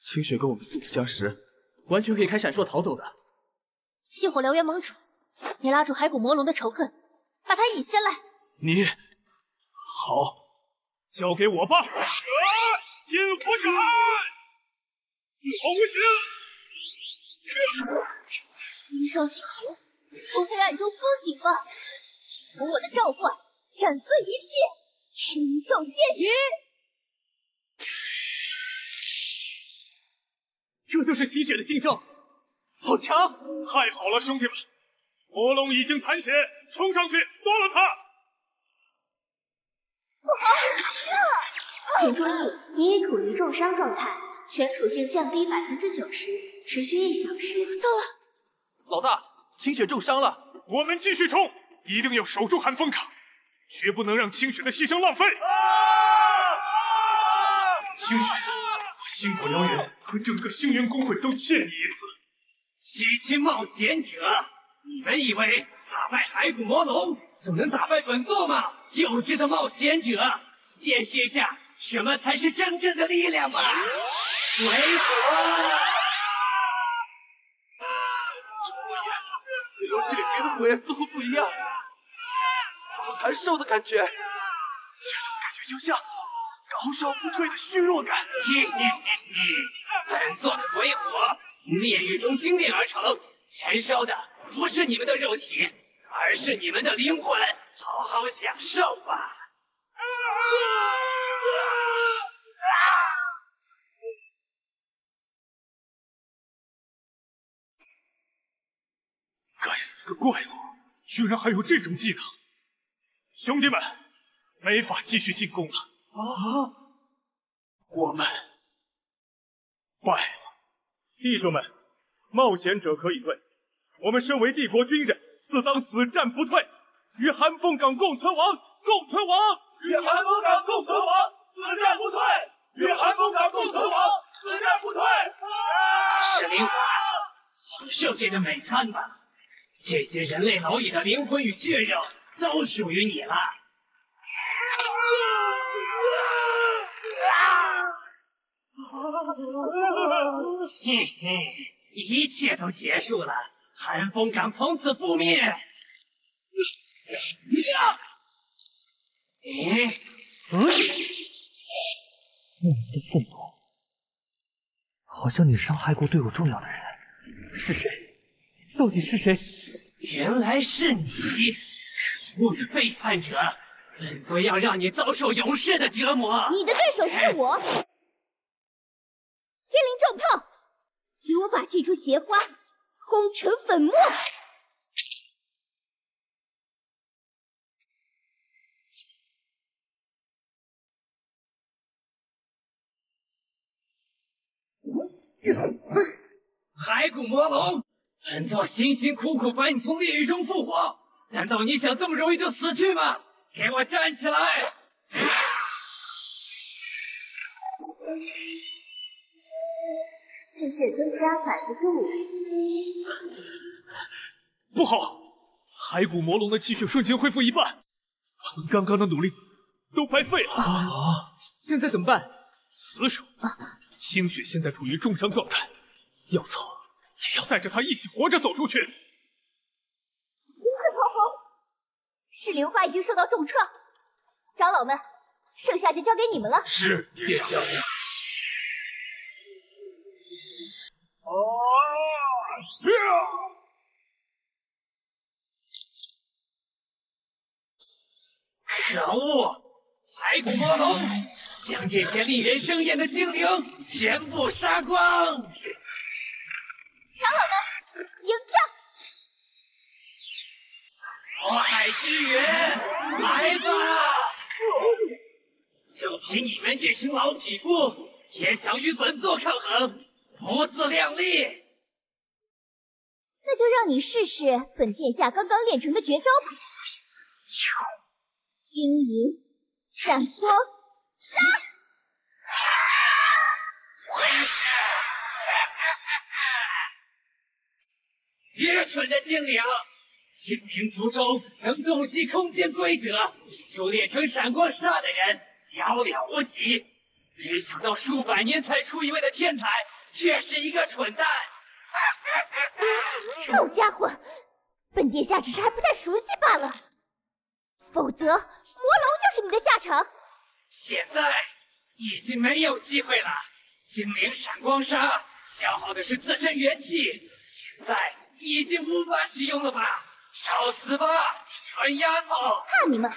清雪跟我们素不相识，完全可以开闪烁逃走的。星火燎原盟主，你拉住骸骨魔龙的仇恨，把他引下来。你好，交给我吧。金火斩，无形。一双星魂，从黑暗中苏醒吧！从我的召唤，斩碎一切！宇宙剑雨。这就是吸血的禁咒，好强！太好了，兄弟们，魔龙已经残血，冲上去抓了他！请注意，你已处于重伤状态，全属性降低百分之九十，持续一小时。糟了，老大，清雪重伤了，我们继续冲，一定要守住寒风卡，绝不能让清雪的牺牲浪费。清雪，我星火燎原和整个星云公会都欠你一次。区区冒险者，你们以为打败骸骨魔龙就能打败本座吗？幼稚的冒险者，见识一下什么才是真正的力量吧！水火。游戏里别的火焰似乎不一样，好难受的感觉，这种感觉就像高烧不退的虚弱感。本座的鬼火从炼狱中精炼而成，燃烧的不是你们的肉体，而是你们的灵魂。好好享受吧。啊该死的怪物，居然还有这种技能！兄弟们，没法继续进攻了。啊！我们败了。弟兄们，冒险者可以退，我们身为帝国军人，自当死战不退，与寒风港共存亡，共存亡！与寒风港共存亡，死战不退！与寒风港共存亡，死战不退！石灵华，享受这个美餐吧！这些人类蝼蚁的灵魂与血肉都属于你了。嘿嘿，一切都结束了，寒风港从此覆灭。嗯，莫名的愤怒，好像你伤害过对我重要的人，是谁？到底是谁？原来是你，可恶的背叛者！本座要让你遭受永世的折磨。你的对手是我，精灵重炮，给我把这株邪花轰成粉末！骸骨魔龙，本座辛辛苦苦把你从炼狱中复活，难道你想这么容易就死去吗？给我站起来！气血增加百分之五十。不好，骸骨魔龙的气血瞬间恢复一半，完我们刚刚的努力都白费了。现在怎么办？死守。清雪现在处于重伤状态，要走也要带着他一起活着走出去。立刻逃跑！赤灵花已经受到重创，长老们，剩下就交给你们了。是，殿下。哦！可恶！排骨魔龙，将这些令人生厌的精灵全部杀光！火海之源，来吧！就凭你们这群老匹夫，也想与本座抗衡，不自量力！那就让你试试本殿下刚刚练成的绝招吧！金银闪光杀！愚蠢的精灵！精灵族中能洞悉空间规则、修炼成闪光杀的人寥寥无几，没想到数百年才出一位的天才，却是一个蠢蛋！臭家伙，本殿下只是还不太熟悉罢了，否则魔龙就是你的下场。现在已经没有机会了，精灵闪光杀消耗的是自身元气，现在已经无法使用了吧？找死吧，蠢丫头！怕你们！吃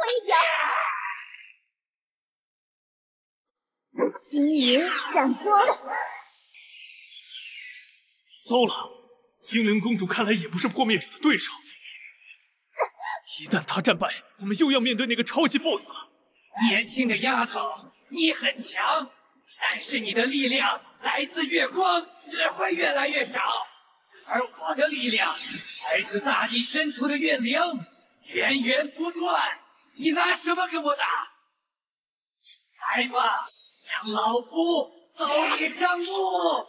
我一脚！金银闪光！糟了，精灵公主看来也不是破灭者的对手。一旦她战败，我们又要面对那个超级 BOSS 了。年轻的丫头，你很强，但是你的力量来自月光，只会越来越少。而我的力量来自大地深处的怨灵，源源不断。你拿什么跟我打？来吧，让老夫走你上路！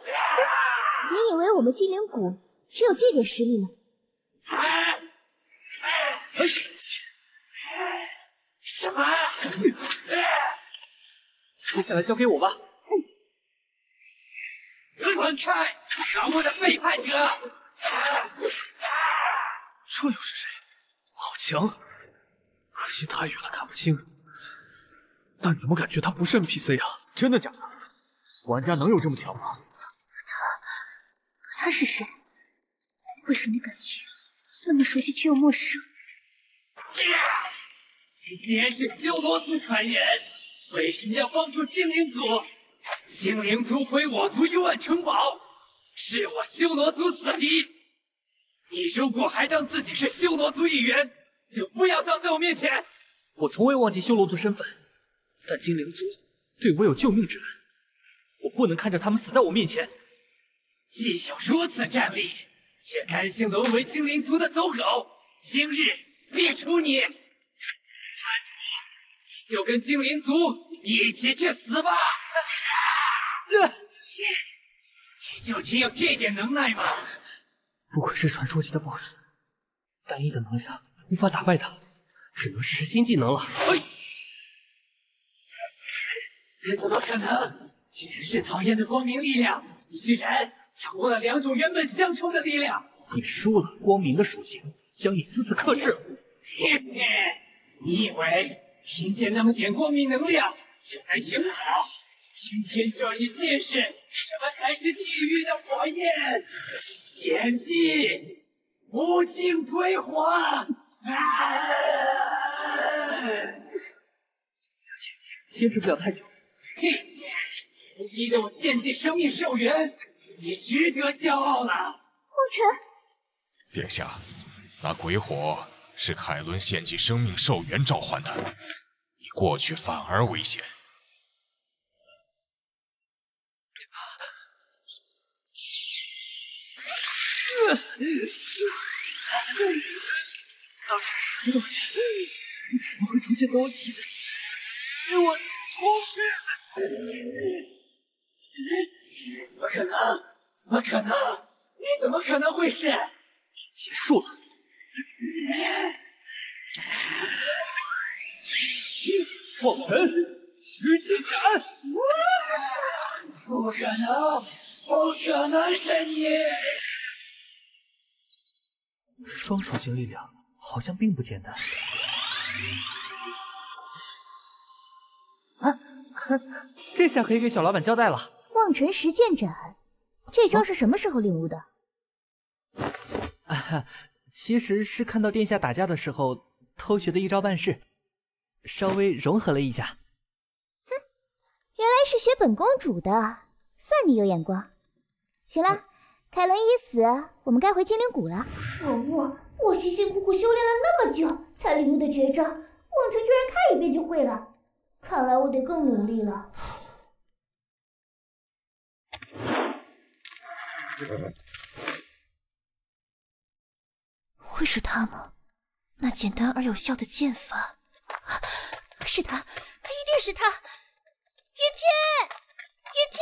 你以为我们精灵谷只有这点实力吗？什么？接下来交给我吧。滚开！可恶的背叛者！这又是谁？好强！可惜太远了看不清。但怎么感觉他不是 NPC 啊？真的假的？玩家能有这么强吗？他他是谁？为什么感觉那么熟悉却又陌生？你既然是修罗族传人，为什么要帮助精灵族？精灵族毁我族幽暗城堡，是我修罗族死敌。你如果还当自己是修罗族一员，就不要挡在我面前。我从未忘记修罗族身份，但精灵族对我有救命之恩，我不能看着他们死在我面前。既有如此战力，却甘心沦为精灵族的走狗，今日必除你！你就跟精灵族一起去死吧！你就只有这点能耐吗？不愧是传说级的 BOSS，单一的能量无法打败他，只能试试新技能了。这怎么可能？竟然是讨厌的光明力量！你居然掌握了两种原本相冲的力量！你输了，光明的属性将你死死克制。嘿嘿，你以为凭借那么点光明能量就能赢我？今天就让你见识什么才是地狱的火焰！献祭，无尽归还！坚持不了太久。嘿，逼得我献祭生命寿元，你值得骄傲了。牧尘，殿下，那鬼火是凯伦献祭生命寿元召唤的，你过去反而危险。到底是什么东西？为什么会出现在我体内？给我出去！怎么可能？怎么可能？你怎么可能会是？结束了。凤神十七斩！不可能，不可能是你！双属性力量好像并不简单。啊，这下可以给小老板交代了。望尘十剑斩，这招是什么时候领悟的？啊，其实是看到殿下打架的时候偷学的一招半式，稍微融合了一下。哼，原来是学本公主的，算你有眼光。行了，凯伦已死，我们该回精灵谷了。可恶，我辛辛苦苦修炼了那么久才领悟的绝招，望尘居然看一遍就会了。看来我得更努力了。会是他吗？那简单而有效的剑法，是他，一定是他！云天，云天，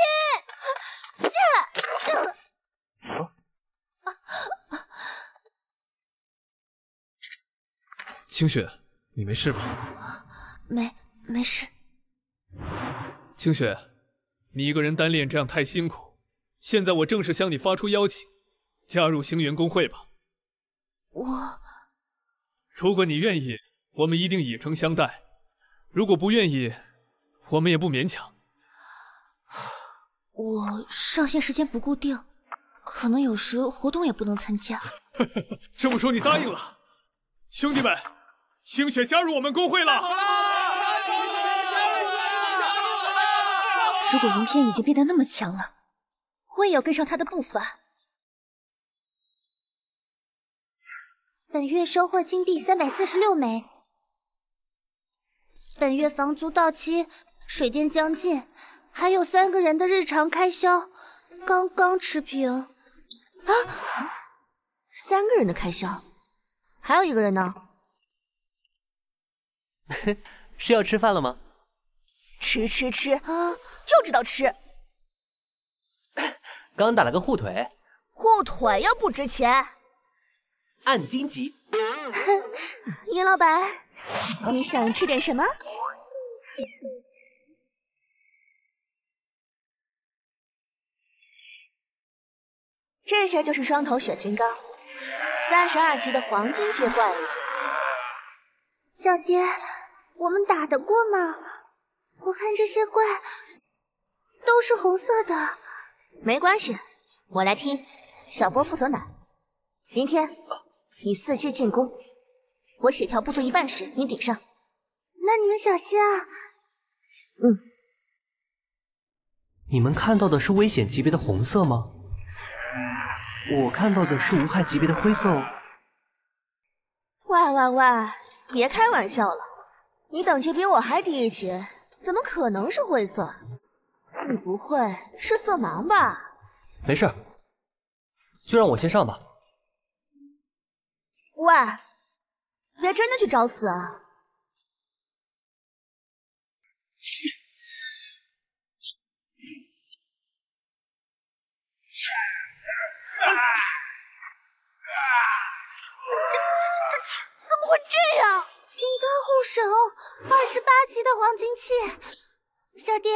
清雪，你没事吧？没，没事。清雪，你一个人单练这样太辛苦。现在我正式向你发出邀请，加入星云工会吧。我，如果你愿意，我们一定以诚相待；如果不愿意，我们也不勉强。我上线时间不固定，可能有时活动也不能参加。这么说你答应了？兄弟们，清雪加入我们工会了！如果云天已经变得那么强了，我也要跟上他的步伐。本月收获金币三百四十六枚。本月房租到期，水电将近，还有三个人的日常开销刚刚持平。啊，三个人的开销，还有一个人呢？是要吃饭了吗？吃吃吃啊，就知道吃。刚打了个护腿，护腿又不值钱。按斤级。殷老板，你想吃点什么？这些就是双头血金刚，三十二级的黄金阶怪物。小蝶，我们打得过吗？我看这些怪都是红色的。没关系，我来听。小波负责奶。明天。你伺机进攻，我血条不足一半时，你顶上。那你们小心啊！嗯。你们看到的是危险级别的红色吗？我看到的是无害级别的灰色哦。喂喂喂，别开玩笑了！你等级比我还低一级，怎么可能是灰色？你不会是色盲吧？没事，就让我先上吧。喂，别真的去找死啊！这这这怎么会这样？金刚护手，二十八级的黄金器，小蝶，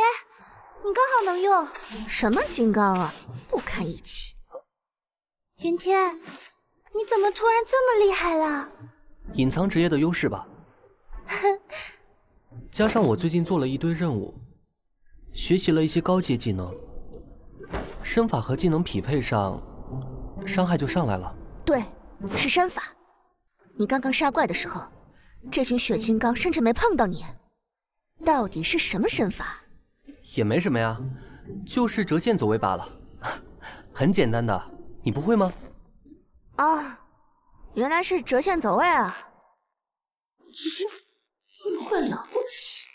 你刚好能用。什么金刚啊，不堪一击！云天，你怎么突然这么厉害了？隐藏职业的优势吧。加上我最近做了一堆任务，学习了一些高阶技能，身法和技能匹配上，伤害就上来了。对，是身法。你刚刚杀怪的时候，这群血金刚甚至没碰到你。到底是什么身法？也没什么呀，就是折线走位罢了，很简单的。你不会吗？啊，原来是折线走位啊！真会了不起，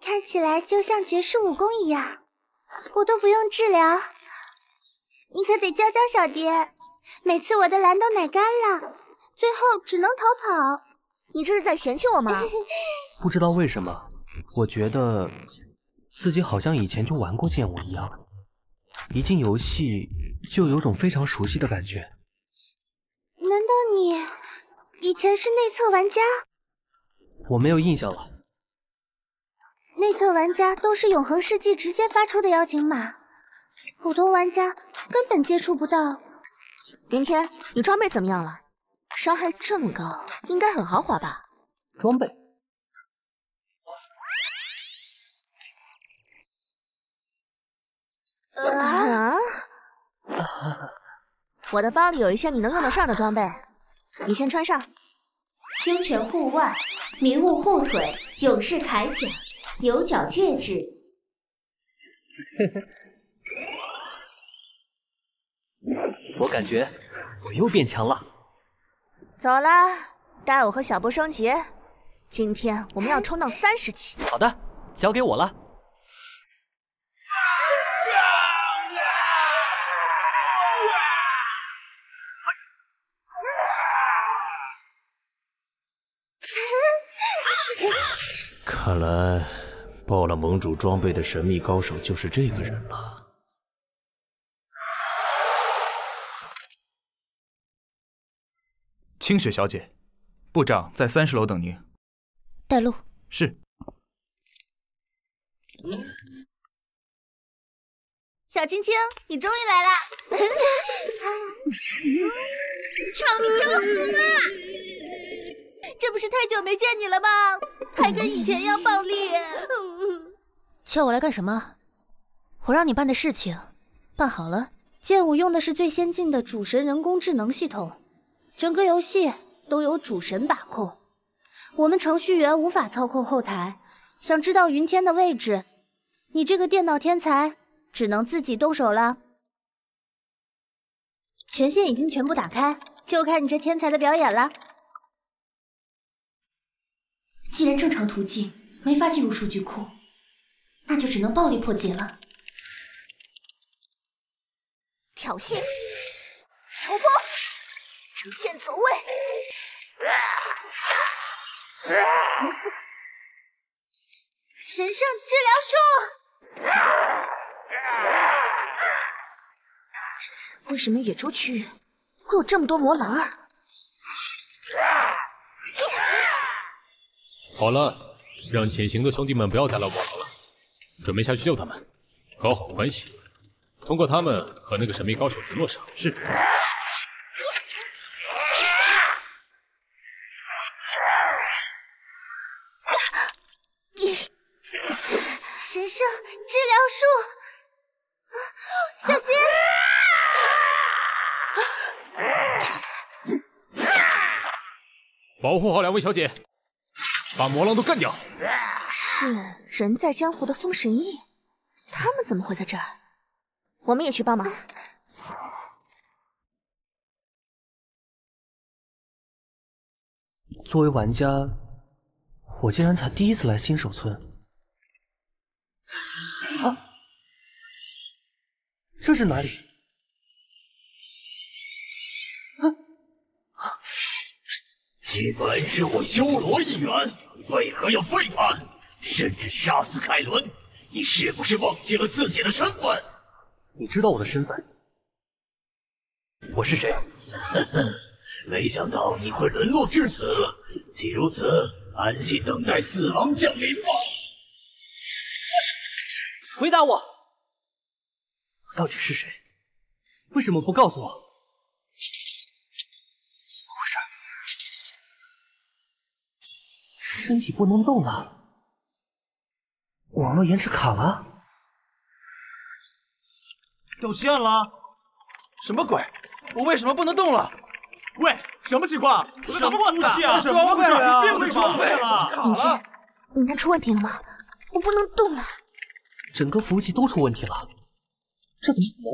看起来就像绝世武功一样，我都不用治疗。你可得教教小蝶，每次我的蓝都奶干了，最后只能逃跑。你这是在嫌弃我吗？不知道为什么，我觉得自己好像以前就玩过剑舞一样，一进游戏就有种非常熟悉的感觉。难道你以前是内测玩家？我没有印象了。内测玩家都是永恒世纪直接发出的邀请码，普通玩家根本接触不到。云天，你装备怎么样了？伤害这么高，应该很豪华吧？装备？啊？我的包里有一些你能用得上的装备，你先穿上。清泉护腕、迷雾护腿、勇士铠甲、牛角戒指。我感觉我又变强了。走了，带我和小波升级。今天我们要冲到三十级。好的，交给我了。看来爆了盟主装备的神秘高手就是这个人了。清雪小姐，部长在三十楼等您。带路。是。小青青，你终于来了！臭你找死吗？这不是太久没见你了吗？还跟以前一样暴力。叫我来干什么？我让你办的事情办好了。剑舞用的是最先进的主神人工智能系统，整个游戏都由主神把控。我们程序员无法操控后台。想知道云天的位置，你这个电脑天才只能自己动手了。权限已经全部打开，就看你这天才的表演了。既然正常途径没法进入数据库，那就只能暴力破解了。挑衅，冲锋，直线走位。神圣治疗术。为什么野猪区域会有这么多魔狼啊？好了，让潜行的兄弟们不要打扰我了，准备下去救他们，搞好关系，通过他们和那个神秘高手联络上。是。神圣治疗术，小心！保护好两位小姐，把魔狼都干掉。是人在江湖的封神印，他们怎么会在这儿？我们也去帮忙。作为玩家，我竟然才第一次来新手村。啊，这是哪里？你本是我修罗一员，为何要背叛，甚至杀死凯伦？你是不是忘记了自己的身份？你知道我的身份？我是谁？呵呵，没想到你会沦落至此。既如此，安心等待死亡降临吧。回答我，到底是谁？为什么不告诉我？身体不能动了，网络延迟卡了，掉线了？什么鬼？我为什么不能动了？喂，什么情况？什么服务器啊？装备啊？别会装备了！云天，云天出问题了吗？我不能动了。整个服务器都出问题了，这怎么可能？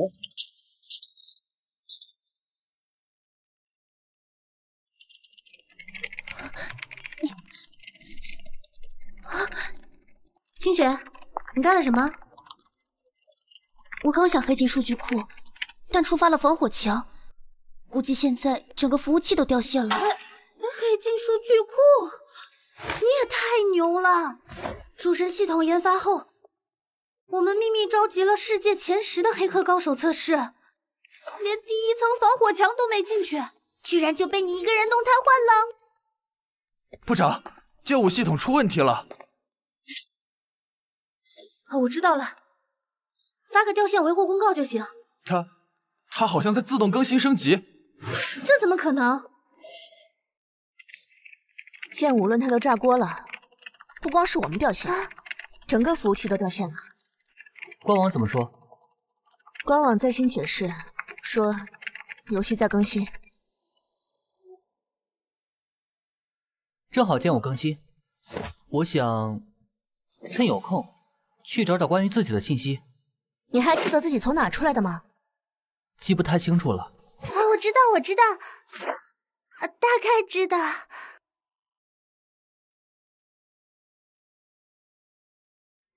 雪，你干了什么？我刚想黑进数据库，但触发了防火墙，估计现在整个服务器都掉线了。黑进数据库，你也太牛了！主神系统研发后。我们秘密召集了世界前十的黑客高手测试，连第一层防火墙都没进去，居然就被你一个人弄瘫痪了。部长，剑舞系统出问题了。好，我知道了，发个掉线维护公告就行。它，它好像在自动更新升级。这怎么可能？剑舞论坛都炸锅了，不光是我们掉线，整个服务器都掉线了。官网怎么说？官网最新解释说，游戏在更新。正好见我更新，我想趁有空去找找关于自己的信息。你还记得自己从哪出来的吗？记不太清楚了。啊，我知道，我知道，大概知道。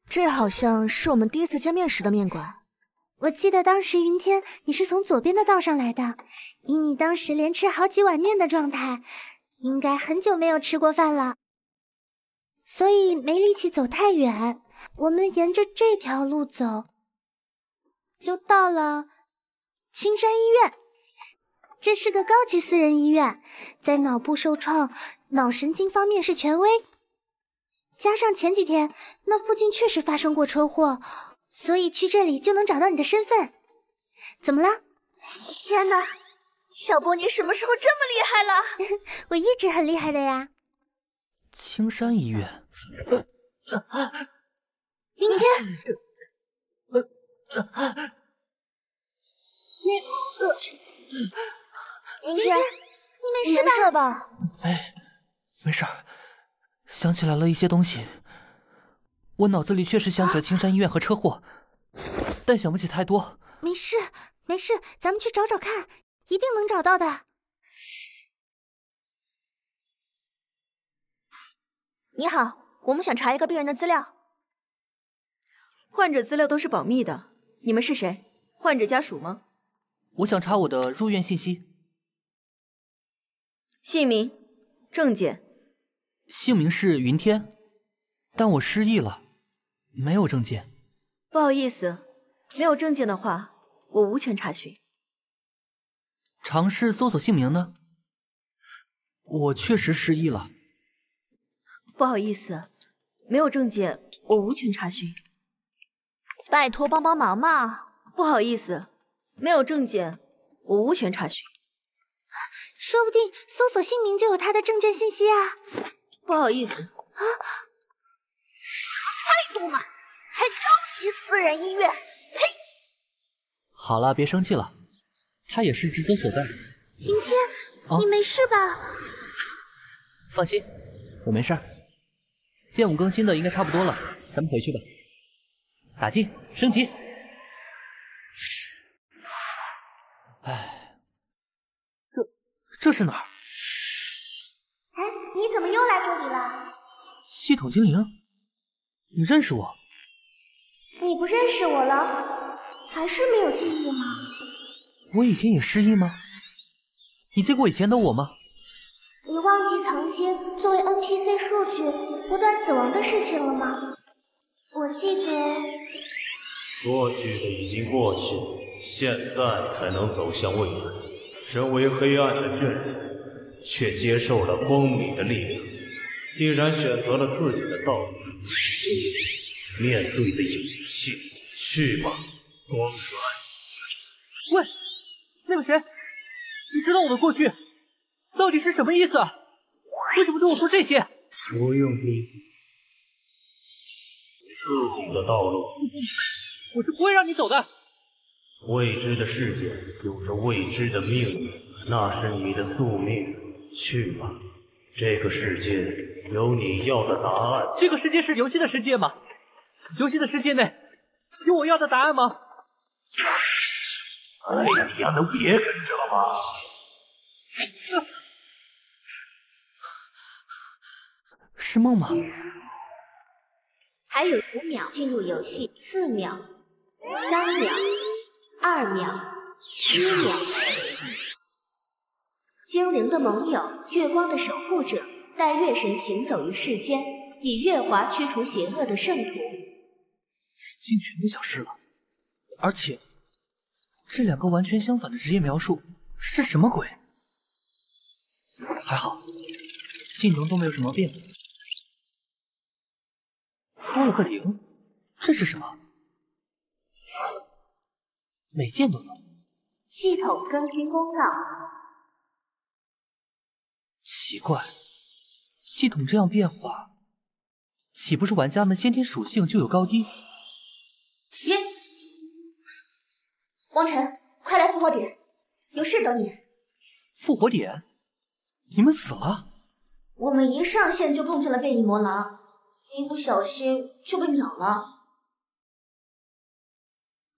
这好像是我们第一次见面时的面馆。我记得当时云天你是从左边的道上来的，以你当时连吃好几碗面的状态，应该很久没有吃过饭了，所以没力气走太远。我们沿着这条路走，就到了青山医院。这是个高级私人医院，在脑部受创、脑神经方面是权威。加上前几天那附近确实发生过车祸，所以去这里就能找到你的身份。怎么了？天哪，小波，你什么时候这么厉害了？我一直很厉害的呀。青山医院。明天。明天，你没事吧？哎，没事儿。想起来了一些东西，我脑子里确实想起了青山医院和车祸，但想不起太多。没事，没事，咱们去找找看，一定能找到的。你好，我们想查一个病人的资料。患者资料都是保密的，你们是谁？患者家属吗？我想查我的入院信息。姓名、证件。姓名是云天，但我失忆了，没有证件。不好意思，没有证件的话，我无权查询。尝试搜索姓名呢？我确实失忆了。不好意思，没有证件，我无权查询。拜托帮帮忙嘛！不好意思，没有证件，我无权查询。说不定搜索姓名就有他的证件信息啊！不好意思啊，什么态度嘛！还高级私人医院，呸！好了，别生气了，他也是职责所在。明天，你没事吧？放心，我没事。剑舞更新的应该差不多了，咱们回去吧。打进，升级。哎，这这是哪儿？哎，你怎么又来这里了？系统精灵，你认识我？你不认识我了？还是没有记忆吗？我以前也失忆吗？你见过以前的我吗？你忘记曾经作为 NPC 数据不断死亡的事情了吗？我记得。过去的已经过去，现在才能走向未来。身为黑暗的眷属。却接受了光明的力量，竟然选择了自己的道路。面对的勇气，去吧，光源。喂，那个谁，你知道我的过去到底是什么意思？为什么对我说这些？不用追问，自己的道路。我是不会让你走的。未知的世界有着未知的命运，那是你的宿命。去吧，这个世界有你要的答案。这个世界是游戏的世界吗？游戏的世界内有我要的答案吗？哎呀，能别跟着了吗？是梦吗？还有五秒进入游戏，四秒，三秒，二秒，一秒。精灵的盟友，月光的守护者，带月神行走于世间，以月华驱除邪恶的圣徒。属性全部消失了，而且这两个完全相反的职业描述是什么鬼？还好，技能都没有什么变化，多了个零，这是什么？没见过呢。系统更新公告。奇怪，系统这样变化，岂不是玩家们先天属性就有高低？耶！王晨，快来复活点，有事等你。复活点？你们死了？我们一上线就碰见了变异魔狼，一不小心就被秒了。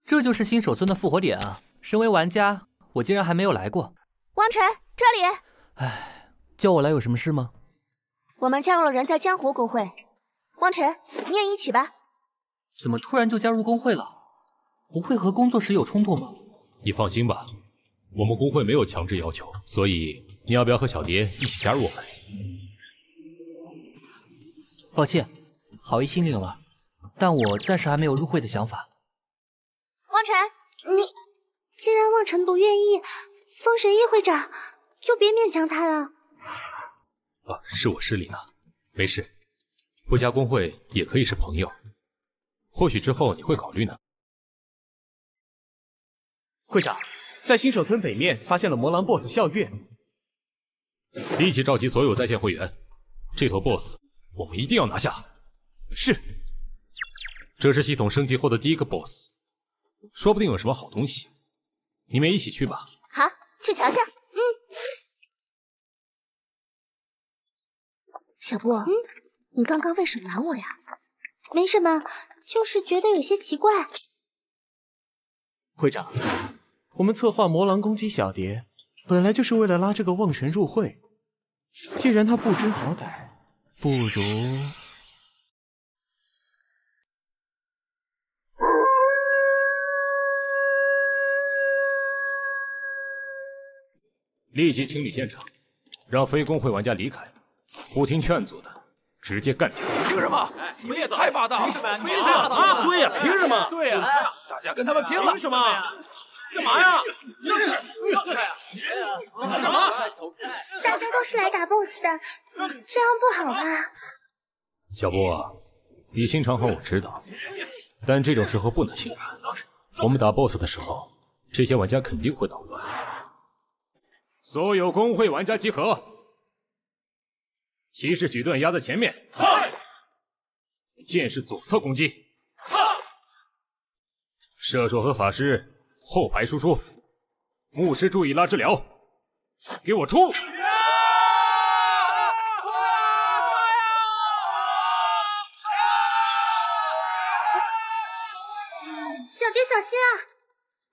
这就是新手村的复活点啊！身为玩家，我竟然还没有来过。汪晨，这里。唉，叫我来有什么事吗？我们加入了人在江湖公会，汪晨，你也一起吧。怎么突然就加入工会了？不会和工作室有冲突吗？你放心吧，我们工会没有强制要求，所以你要不要和小蝶一起加入我们？抱歉，好意心领了，但我暂时还没有入会的想法。望尘，你既然望尘不愿意，封神一会长就别勉强他了。啊，是我失礼了，没事，不加工会也可以是朋友，或许之后你会考虑呢。会长，在新手村北面发现了魔狼 BOSS 笑月，立即召集所有在线会员，这头 BOSS 我们一定要拿下。是，这是系统升级后的第一个 BOSS，说不定有什么好东西，你们一起去吧。好，去瞧瞧。嗯。小布，嗯，你刚刚为什么拦我呀？没什么，就是觉得有些奇怪。会长。我们策划魔狼攻击小蝶，本来就是为了拉这个望神入会。既然他不知好歹，不如……立即清理现场，让非工会玩家离开。不听劝阻的，直接干掉。凭什么？你们也太霸道了！凭什么？凭什么？对呀，凭什么？对呀，大家跟他们拼了！凭什么？干嘛呀？让开啊！干什么？大家都是来打 BOSS 的，这样不好吧？小波，你心肠好，我知道，但这种时候不能心软。我们打 BOSS 的时候，这些玩家肯定会捣乱。所有工会玩家集合，骑士举盾压在前面，剑士左侧攻击，射手和法师。后排输出，牧师注意拉治疗，给我出！小蝶小心啊！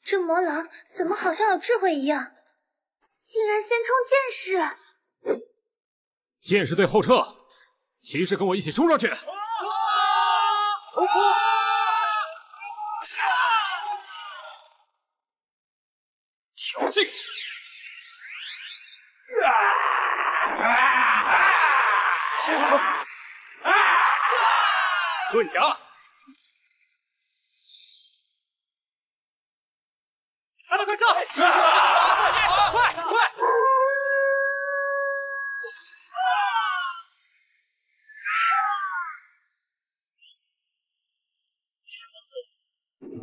这魔狼怎么好像有智慧一样，竟然先冲剑士！剑士队后撤，骑士跟我一起冲上去！进！盾墙！他们快撤！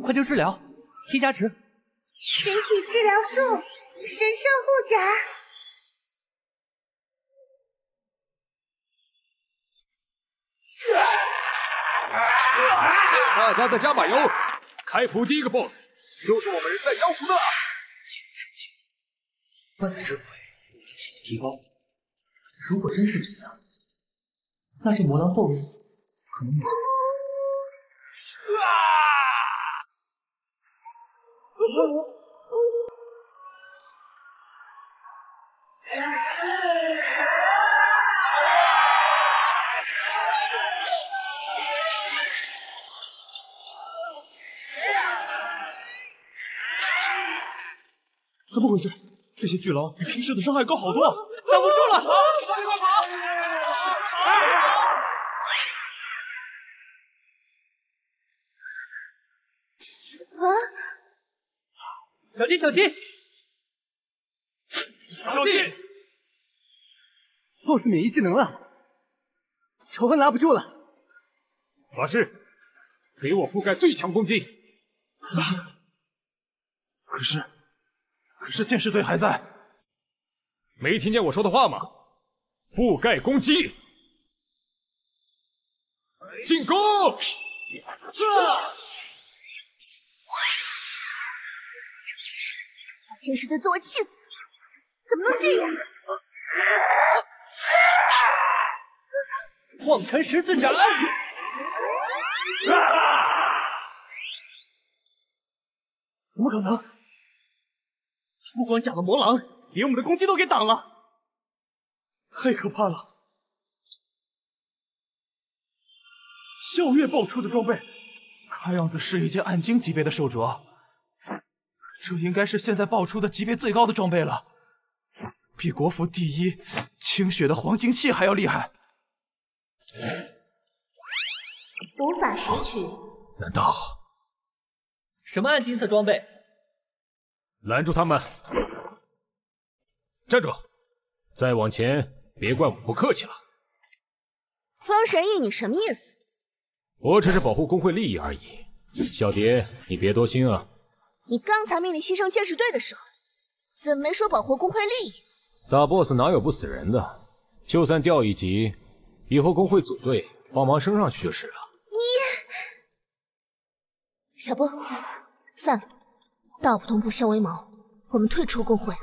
快丢治疗，添加值。身体治疗术，神圣护甲。大家再加把油，开服第一个 BOSS，就是我们人在江湖的。万智慧明显的提高。如果真是这样，那这魔狼 BOSS 可能…… 怎么回事？这些巨狼比平时的伤害高好多，挡不住了！快跑！啊！小心，小心，小心！BOSS 免疫技能了，仇恨拉不住了。法师，给我覆盖最强攻击。可是，可是剑士队还在。没听见我说的话吗？覆盖攻击，进攻！把剑士队做我气死！怎么能这样？望尘十字斩！怎么可能？不光斩了魔狼，连我们的攻击都给挡了，太可怕了！笑月爆出的装备，看样子是一件暗金级别的手镯，这应该是现在爆出的级别最高的装备了，比国服第一清雪的黄金器还要厉害。无法拾取。难道什么暗金色装备？拦住他们！站住！再往前，别怪我不客气了。风神翼，你什么意思？我只是保护工会利益而已，小蝶，你别多心啊。你刚才命令牺牲剑士队的时候，怎么没说保护工会利益？打 BOSS 哪有不死人的？就算掉一级，以后工会组队帮忙升上去就是了。你，小波，算了，道不同不相为谋，我们退出工会。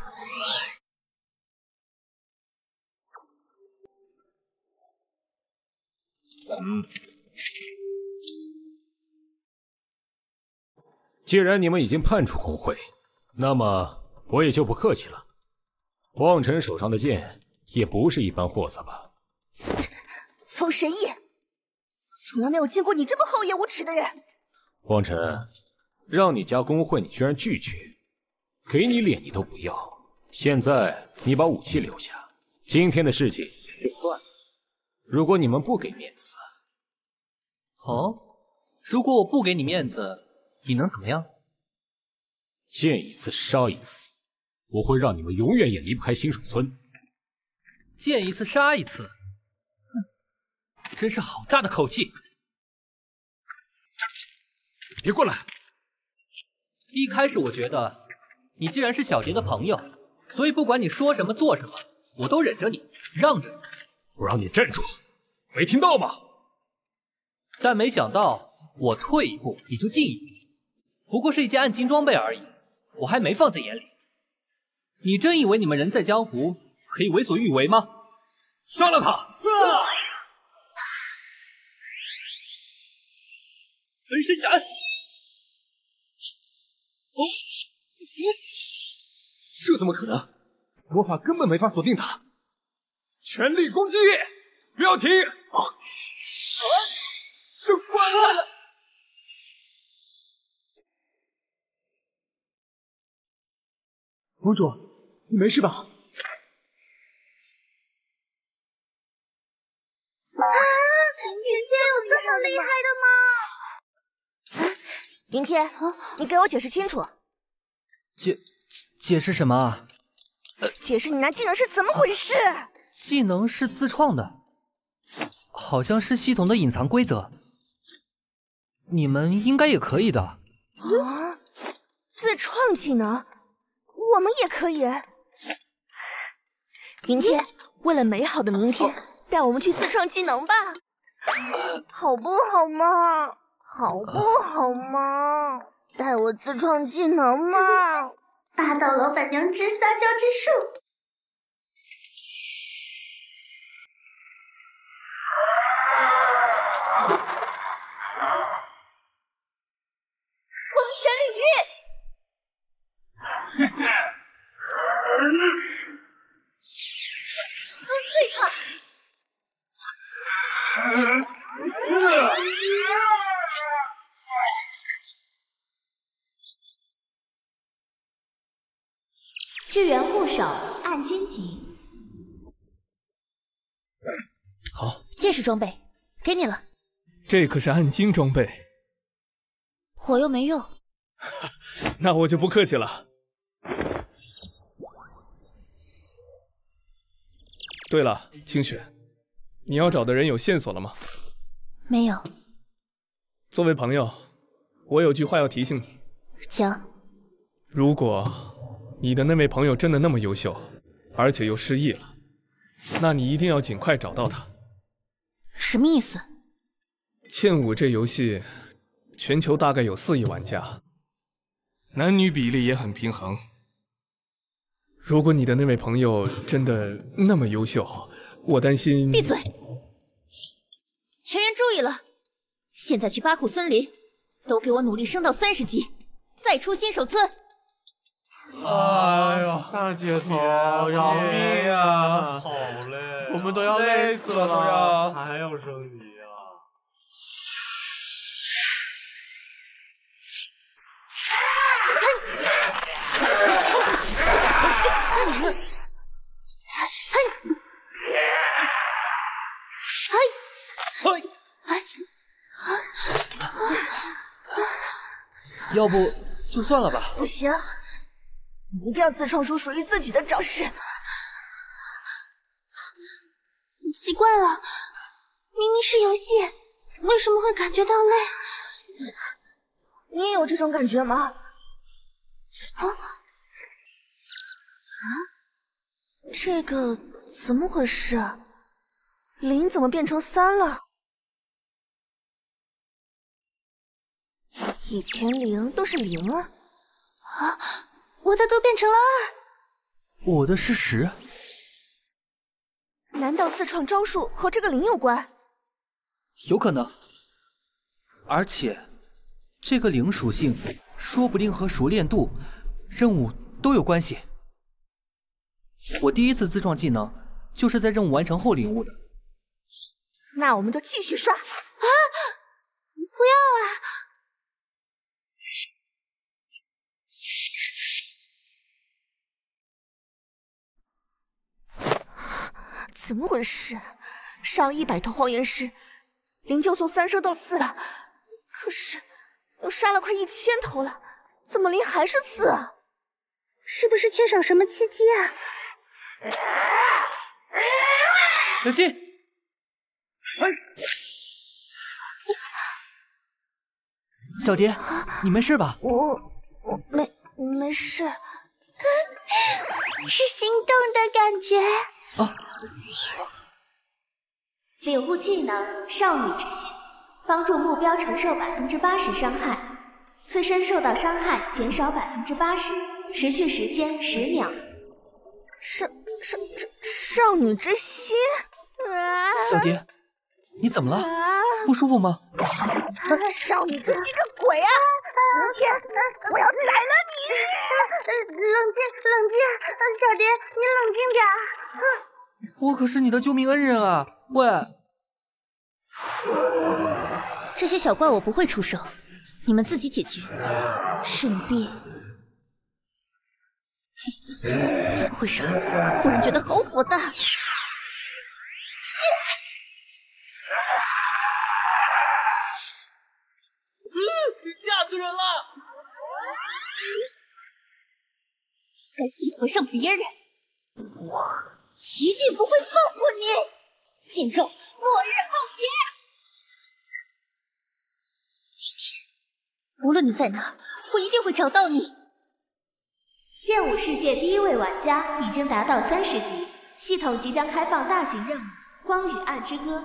嗯。既然你们已经叛出工会，那么我也就不客气了。望尘手上的剑也不是一般货色吧？风神翼，从来没有见过你这么厚颜无耻的人。望尘，让你加工会，你居然拒绝，给你脸你都不要。现在你把武器留下，今天的事情就算了。如果你们不给面子，哦，如果我不给你面子，你能怎么样？见一次杀一次，我会让你们永远也离不开新手村。见一次杀一次，哼，真是好大的口气！别过来！一开始我觉得你既然是小蝶的朋友，所以不管你说什么做什么，我都忍着你，让着你。我让你站住，没听到吗？但没想到我退一步你就进一步，不过是一件暗金装备而已，我还没放在眼里。你真以为你们人在江湖可以为所欲为吗？杀了他！分身斩！这怎么可能？魔法根本没法锁定他！全力攻击！不要停！啊！是怪物！公主，你没事吧？啊！云天有这么厉害的吗？林天，你给我解释清楚。解解释什么？解释你那技能是怎么回事？技能是自创的，好像是系统的隐藏规则。你们应该也可以的。啊！自创技能，我们也可以。云天，为了美好的明天，带我们去自创技能吧，好不好嘛？好不好嘛？带我自创技能嘛？霸道老板娘之撒娇之术。封神领域，巨猿护手暗金级，好，剑士装备给你了。这可是暗金装备，火又没用。那我就不客气了。对了，清雪，你要找的人有线索了吗？没有。作为朋友，我有句话要提醒你。讲。如果你的那位朋友真的那么优秀，而且又失忆了，那你一定要尽快找到他。什么意思？剑舞这游戏，全球大概有四亿玩家，男女比例也很平衡。如果你的那位朋友真的那么优秀，我担心。闭嘴！全员注意了，现在去巴库森林，都给我努力升到三十级，再出新手村。哎呦，大姐头，饶命啊！好嘞，我们都要累死了呀！还要升级要不就算了吧。不行，你一定要自创出属于自己的招式。奇怪了，明明是游戏，为什么会感觉到累？你也有这种感觉吗？啊啊！这个怎么回事？零怎么变成三了？以前零都是零啊！啊，我的都变成了二。我的是十。难道自创招数和这个零有关？有可能。而且，这个零属性说不定和熟练度、任务都有关系。我第一次自创技能就是在任务完成后领悟的。那我们就继续刷。啊！不要啊！怎么回事？杀了一百头荒原狮，灵就从三升到四了。可是都杀了快一千头了，怎么灵还是四啊？是不是缺少什么契机啊？小心！哎，小蝶，你没事吧？我我没没事，是心动的感觉。啊！领悟技能少女之心，帮助目标承受百分之八十伤害，自身受到伤害减少百分之八十，持续时间十秒。少少少少女之心？小蝶，你怎么了？不舒服吗？少女之心个鬼啊！明天我要宰了你！冷静，冷静，小蝶，你冷静点。我可是你的救命恩人啊！喂，这些小怪我不会出手，你们自己解决。顺便，怎么回事？忽然觉得好火大。吓死人了！还喜欢上别人，我一定不会放过你！进入末日浩劫！明天，无论你在哪，我一定会找到你。剑舞世界第一位玩家已经达到三十级，系统即将开放大型任务《光与暗之歌》。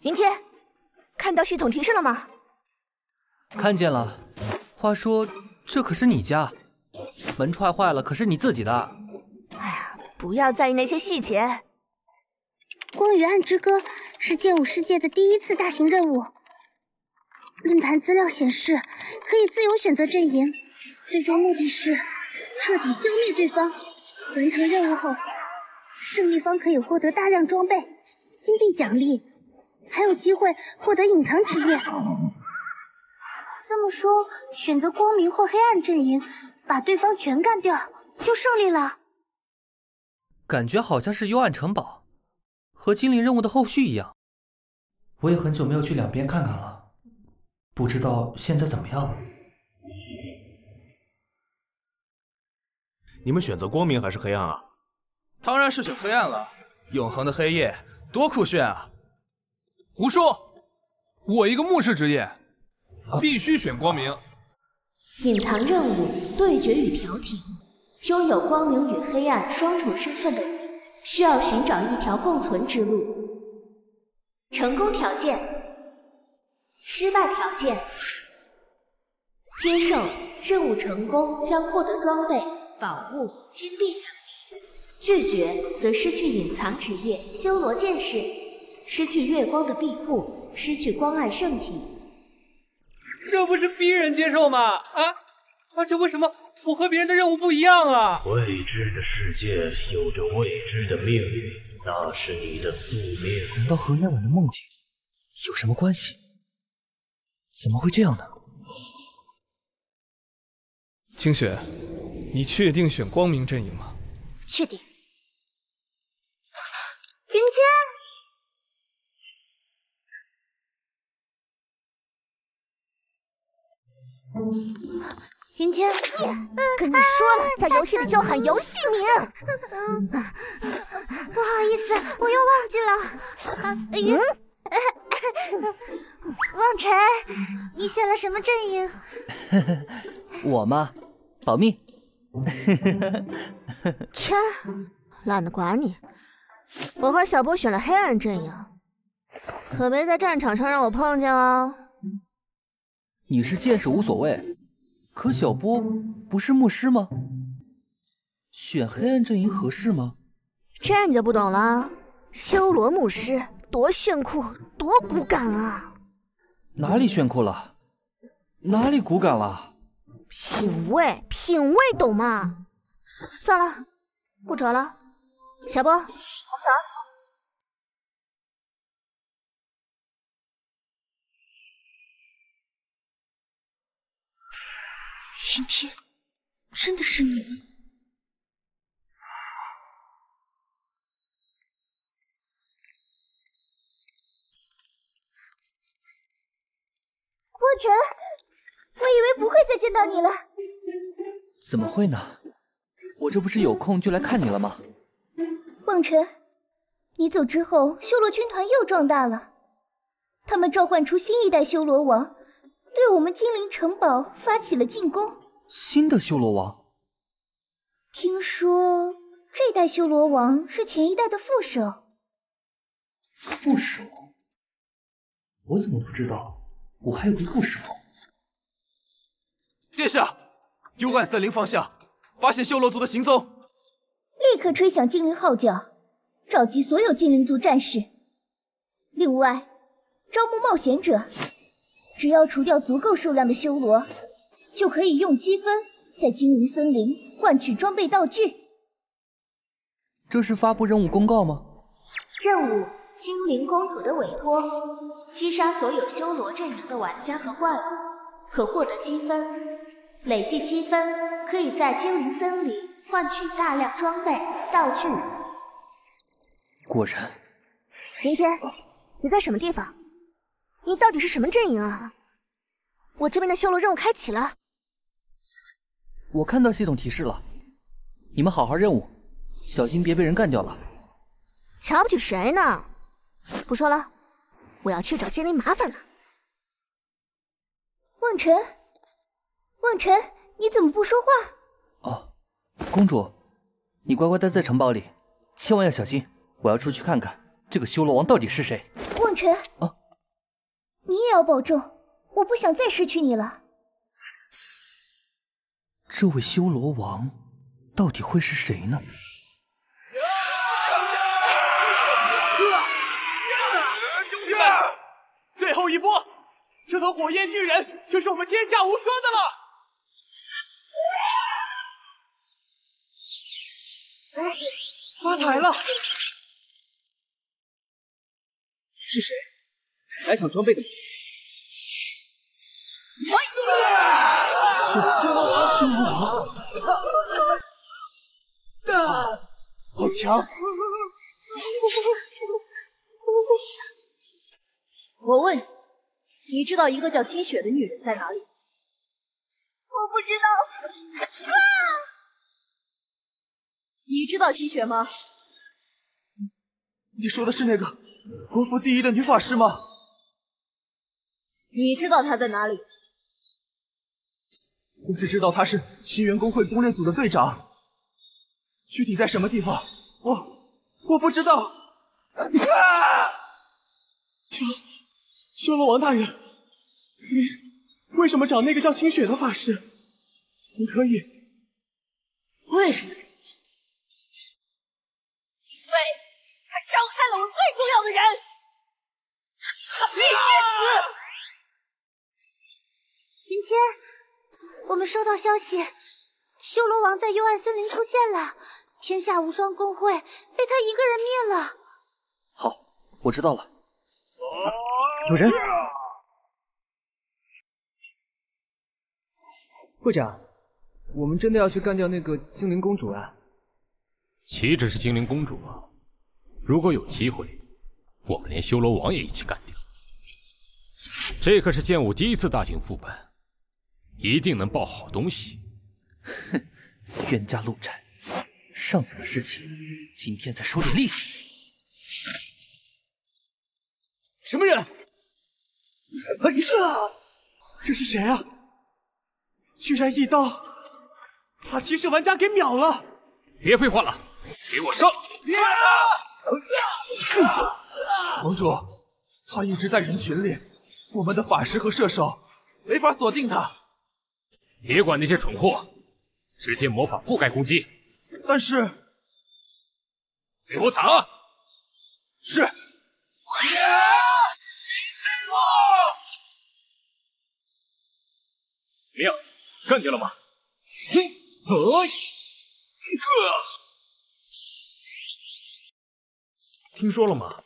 云天，看到系统提示了吗？看见了。话说，这可是你家，门踹坏了可是你自己的。哎呀，不要在意那些细节。《光与暗之歌》是剑舞世界的第一次大型任务。论坛资料显示，可以自由选择阵营，最终目的是彻底消灭对方。完成任务后，胜利方可以获得大量装备、金币奖励。还有机会获得隐藏职业。这么说，选择光明或黑暗阵营，把对方全干掉，就胜利了。感觉好像是幽暗城堡，和精灵任务的后续一样。我也很久没有去两边看看了，不知道现在怎么样了。你们选择光明还是黑暗啊？当然是选黑暗了。永恒的黑夜多酷炫啊！胡说！我一个牧师职业，必须选光明。隐藏任务：对决与调停。拥有光明与黑暗双重身份的你，需要寻找一条共存之路。成功条件：失败条件。接受任务成功将获得装备、宝物、金币奖励；拒绝则失去隐藏职业、修罗剑士，失去月光的庇护，失去光暗圣体。这不是逼人接受吗？啊！而且为什么我和别人的任务不一样啊？未知的世界有着未知的命运，那是你的宿命。难道和夜晚的梦境有什么关系？怎么会这样呢？清雪，你确定选光明阵营吗？确定。云天，云天，跟你说了，在游戏里就喊游戏名。不好意思，我又忘记了。云，望尘，你选了什么阵营？我嘛，保密。切，懒得管你。我和小波选了黑暗阵营，可别在战场上让我碰见哦。你是剑士无所谓，可小波不是牧师吗？选黑暗阵营合适吗？这你就不懂了。修罗牧师多炫酷，多骨感啊！哪里炫酷了？哪里骨感了？品味，品味，懂吗？算了，不扯了。小波，我走。云天，真的是你吗？郭晨，我以为不会再见到你了。怎么会呢？我这不是有空就来看你了吗？望尘，你走之后，修罗军团又壮大了。他们召唤出新一代修罗王，对我们精灵城堡发起了进攻。新的修罗王？听说这代修罗王是前一代的副手。副手？我怎么不知道？我还有个副手。殿下，幽暗森林方向发现修罗族的行踪。立刻吹响精灵号角，召集所有精灵族战士。另外，招募冒险者，只要除掉足够数量的修罗，就可以用积分在精灵森林换取装备道具。这是发布任务公告吗？任务：精灵公主的委托，击杀所有修罗阵营的玩家和怪物，可获得积分。累计积分可以在精灵森林换取大量装备道具。果然，云天，你在什么地方？你到底是什么阵营啊？我这边的修罗任务开启了。我看到系统提示了，你们好好任务，小心别被人干掉了。瞧不起谁呢？不说了，我要去找精灵麻烦了。望尘，望尘，你怎么不说话？哦，公主，你乖乖待在城堡里，千万要小心。我要出去看看这个修罗王到底是谁。望尘，啊，你也要保重，我不想再失去你了。这位修罗王到底会是谁呢？兄弟们，最后一波，这头火焰巨人就是我们天下无双的了。发财了！是谁？来抢装备的吗？修修罗王，好强！我问你，你知道一个叫清雪的女人在哪里？我不知道。啊！你知道清雪吗？你说的是那个国服第一的女法师吗？你知道她在哪里？我只知道他是新员工会攻略组的队长，具体在什么地方，我我不知道。啊！修修罗王大人，你为什么找那个叫清雪的法师？你可以？为什么？因为他伤害了我最重要的人，他必须死！今天我们收到消息，修罗王在幽暗森林出现了，天下无双公会被他一个人灭了。好，我知道了。有人，会长，我们真的要去干掉那个精灵公主啊？岂止是精灵公主啊！如果有机会，我们连修罗王也一起干掉。这可是剑武第一次大型副本，一定能爆好东西。哼，冤家路窄，上次的事情，今天再收点利息。什么人？哎呀，这是谁啊？居然一刀把骑士玩家给秒了！别废话了，给我上！盟主，他一直在人群里，我们的法师和射手没法锁定他。别管那些蠢货，直接魔法覆盖攻击。但是，给我打！是。怎么样，干掉了吗？嘿，听说了吗？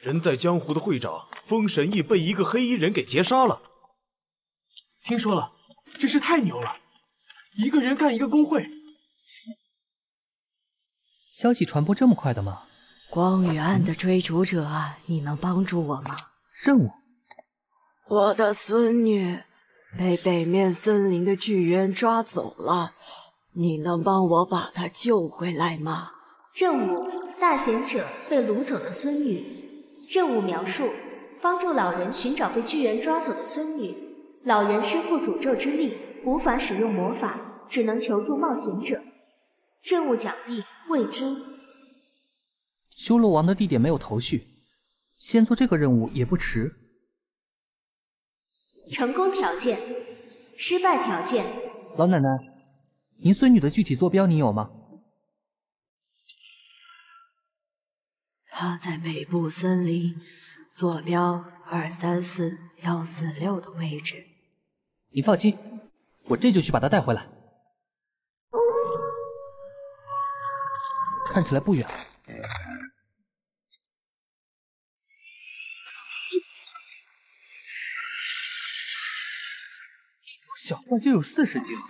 人在江湖的会长封神翼被一个黑衣人给劫杀了。听说了，真是太牛了，一个人干一个工会。消息传播这么快的吗？光与暗的追逐者，你能帮助我吗？任务。我的孙女。被北面森林的巨猿抓走了，你能帮我把她救回来吗？任务：大贤者被掳走的孙女。任务描述：帮助老人寻找被巨猿抓走的孙女。老人身负诅咒之力，无法使用魔法，只能求助冒险者。任务奖励：未知。修罗王的地点没有头绪，先做这个任务也不迟。成功条件，失败条件。老奶奶，您孙女的具体坐标你有吗？她在北部森林，坐标二三四幺四六的位置。你放心，我这就去把她带回来。看起来不远。小怪就有四十级了，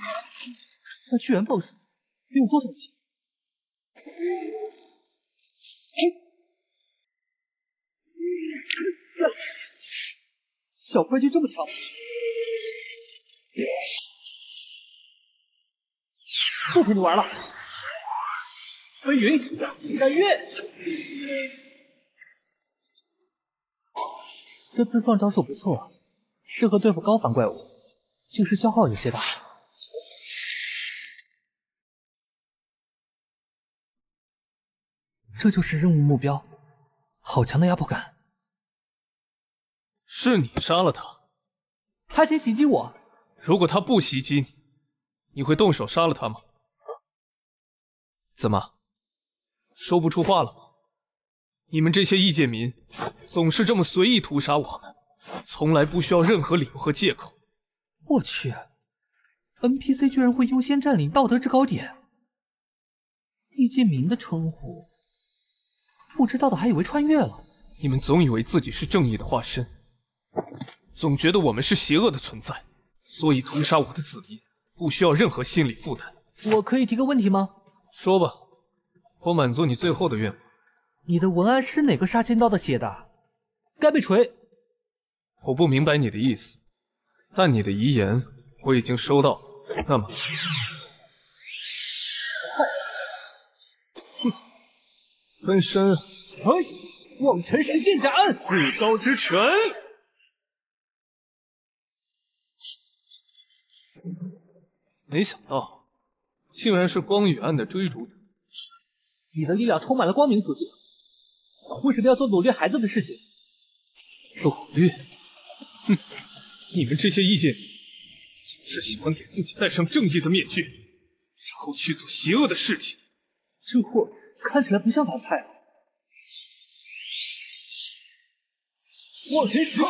那巨猿 BOSS 得有多少级？小怪就这么强？不陪你玩了，飞云赶月，这自创招数不错，适合对付高凡怪物。就是消耗有些大，这就是任务目标，好强的压迫感。是你杀了他，他先袭击我。如果他不袭击你，你会动手杀了他吗？怎么，说不出话了吗？你们这些异界民，总是这么随意屠杀我们，从来不需要任何理由和借口。我去，NPC 居然会优先占领道德制高点，异界民的称呼，不知道的还以为穿越了。你们总以为自己是正义的化身，总觉得我们是邪恶的存在，所以屠杀我的子民不需要任何心理负担。我可以提个问题吗？说吧，我满足你最后的愿望。你的文案是哪个杀千刀的写的？该被锤。我不明白你的意思。但你的遗言我已经收到，那么，哼，分身哎，望尘石剑斩，至高之拳。没想到，竟然是光与暗的追逐者。你的力量充满了光明属性，为什么要做掳掠孩子的事情？掳掠？哼，你们这些异见，总是喜欢给自己戴上正义的面具，然后去做邪恶的事情。这货看起来不像反派。望尘石！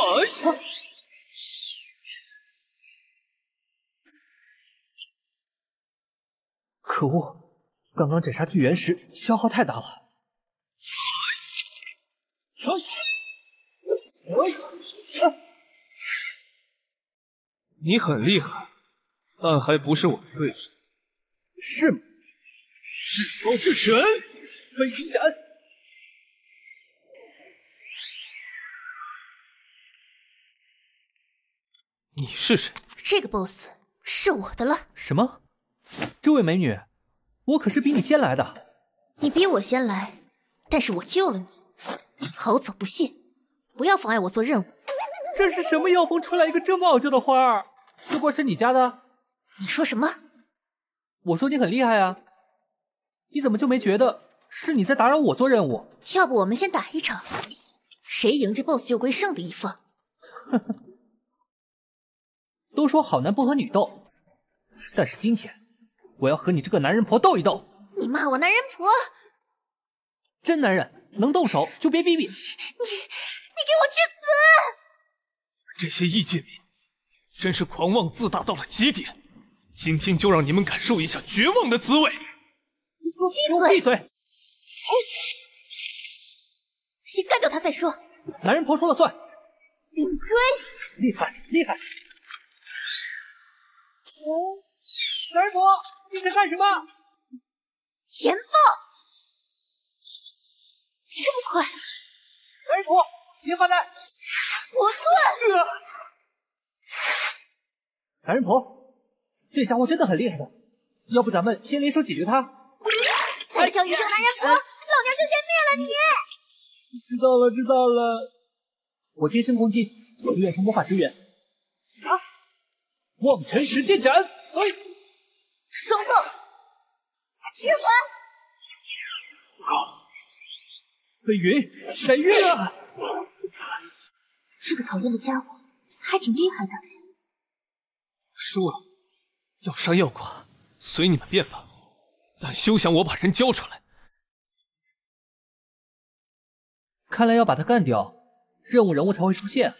可恶！刚刚斩杀巨猿时消耗太大了。你很厉害，但还不是我的对手。是吗？至高之拳，飞云斩。你是谁？这个 boss 是我的了。什么？这位美女，我可是比你先来的。你比我先来，但是我救了你，好走不谢，不要妨碍我做任务。这是什么妖风吹来一个这么傲娇的花儿？这怪是你家的？你说什么？我说你很厉害啊，你怎么就没觉得是你在打扰我做任务？要不我们先打一场，谁赢这 boss 就归胜的一方。呵呵。都说好男不和女斗，但是今天我要和你这个男人婆斗一斗。你骂我男人婆？真男人能动手就别逼逼。你你给我去死！这些异界民真是狂妄自大到了极点，今天就让你们感受一下绝望的滋味。给我闭嘴！闭嘴！先干掉他再说。男人婆说了算。顶追！厉害厉害！男人婆，你在干什么？岩豹！这么快！男人婆，别发呆！魔盾！呃、男人婆，这家伙真的很厉害的，要不咱们先联手解决他？再叫一声男人婆，老娘就先灭了你！知道了，知道了。我贴身攻击，有远程魔法支援。啊！望尘石剑斩！哎，双动！虚魂！飞云闪月啊！这个讨厌的家伙还挺厉害的。输了，要杀要剐，随你们便吧，但休想我把人交出来。看来要把他干掉，任务人物才会出现。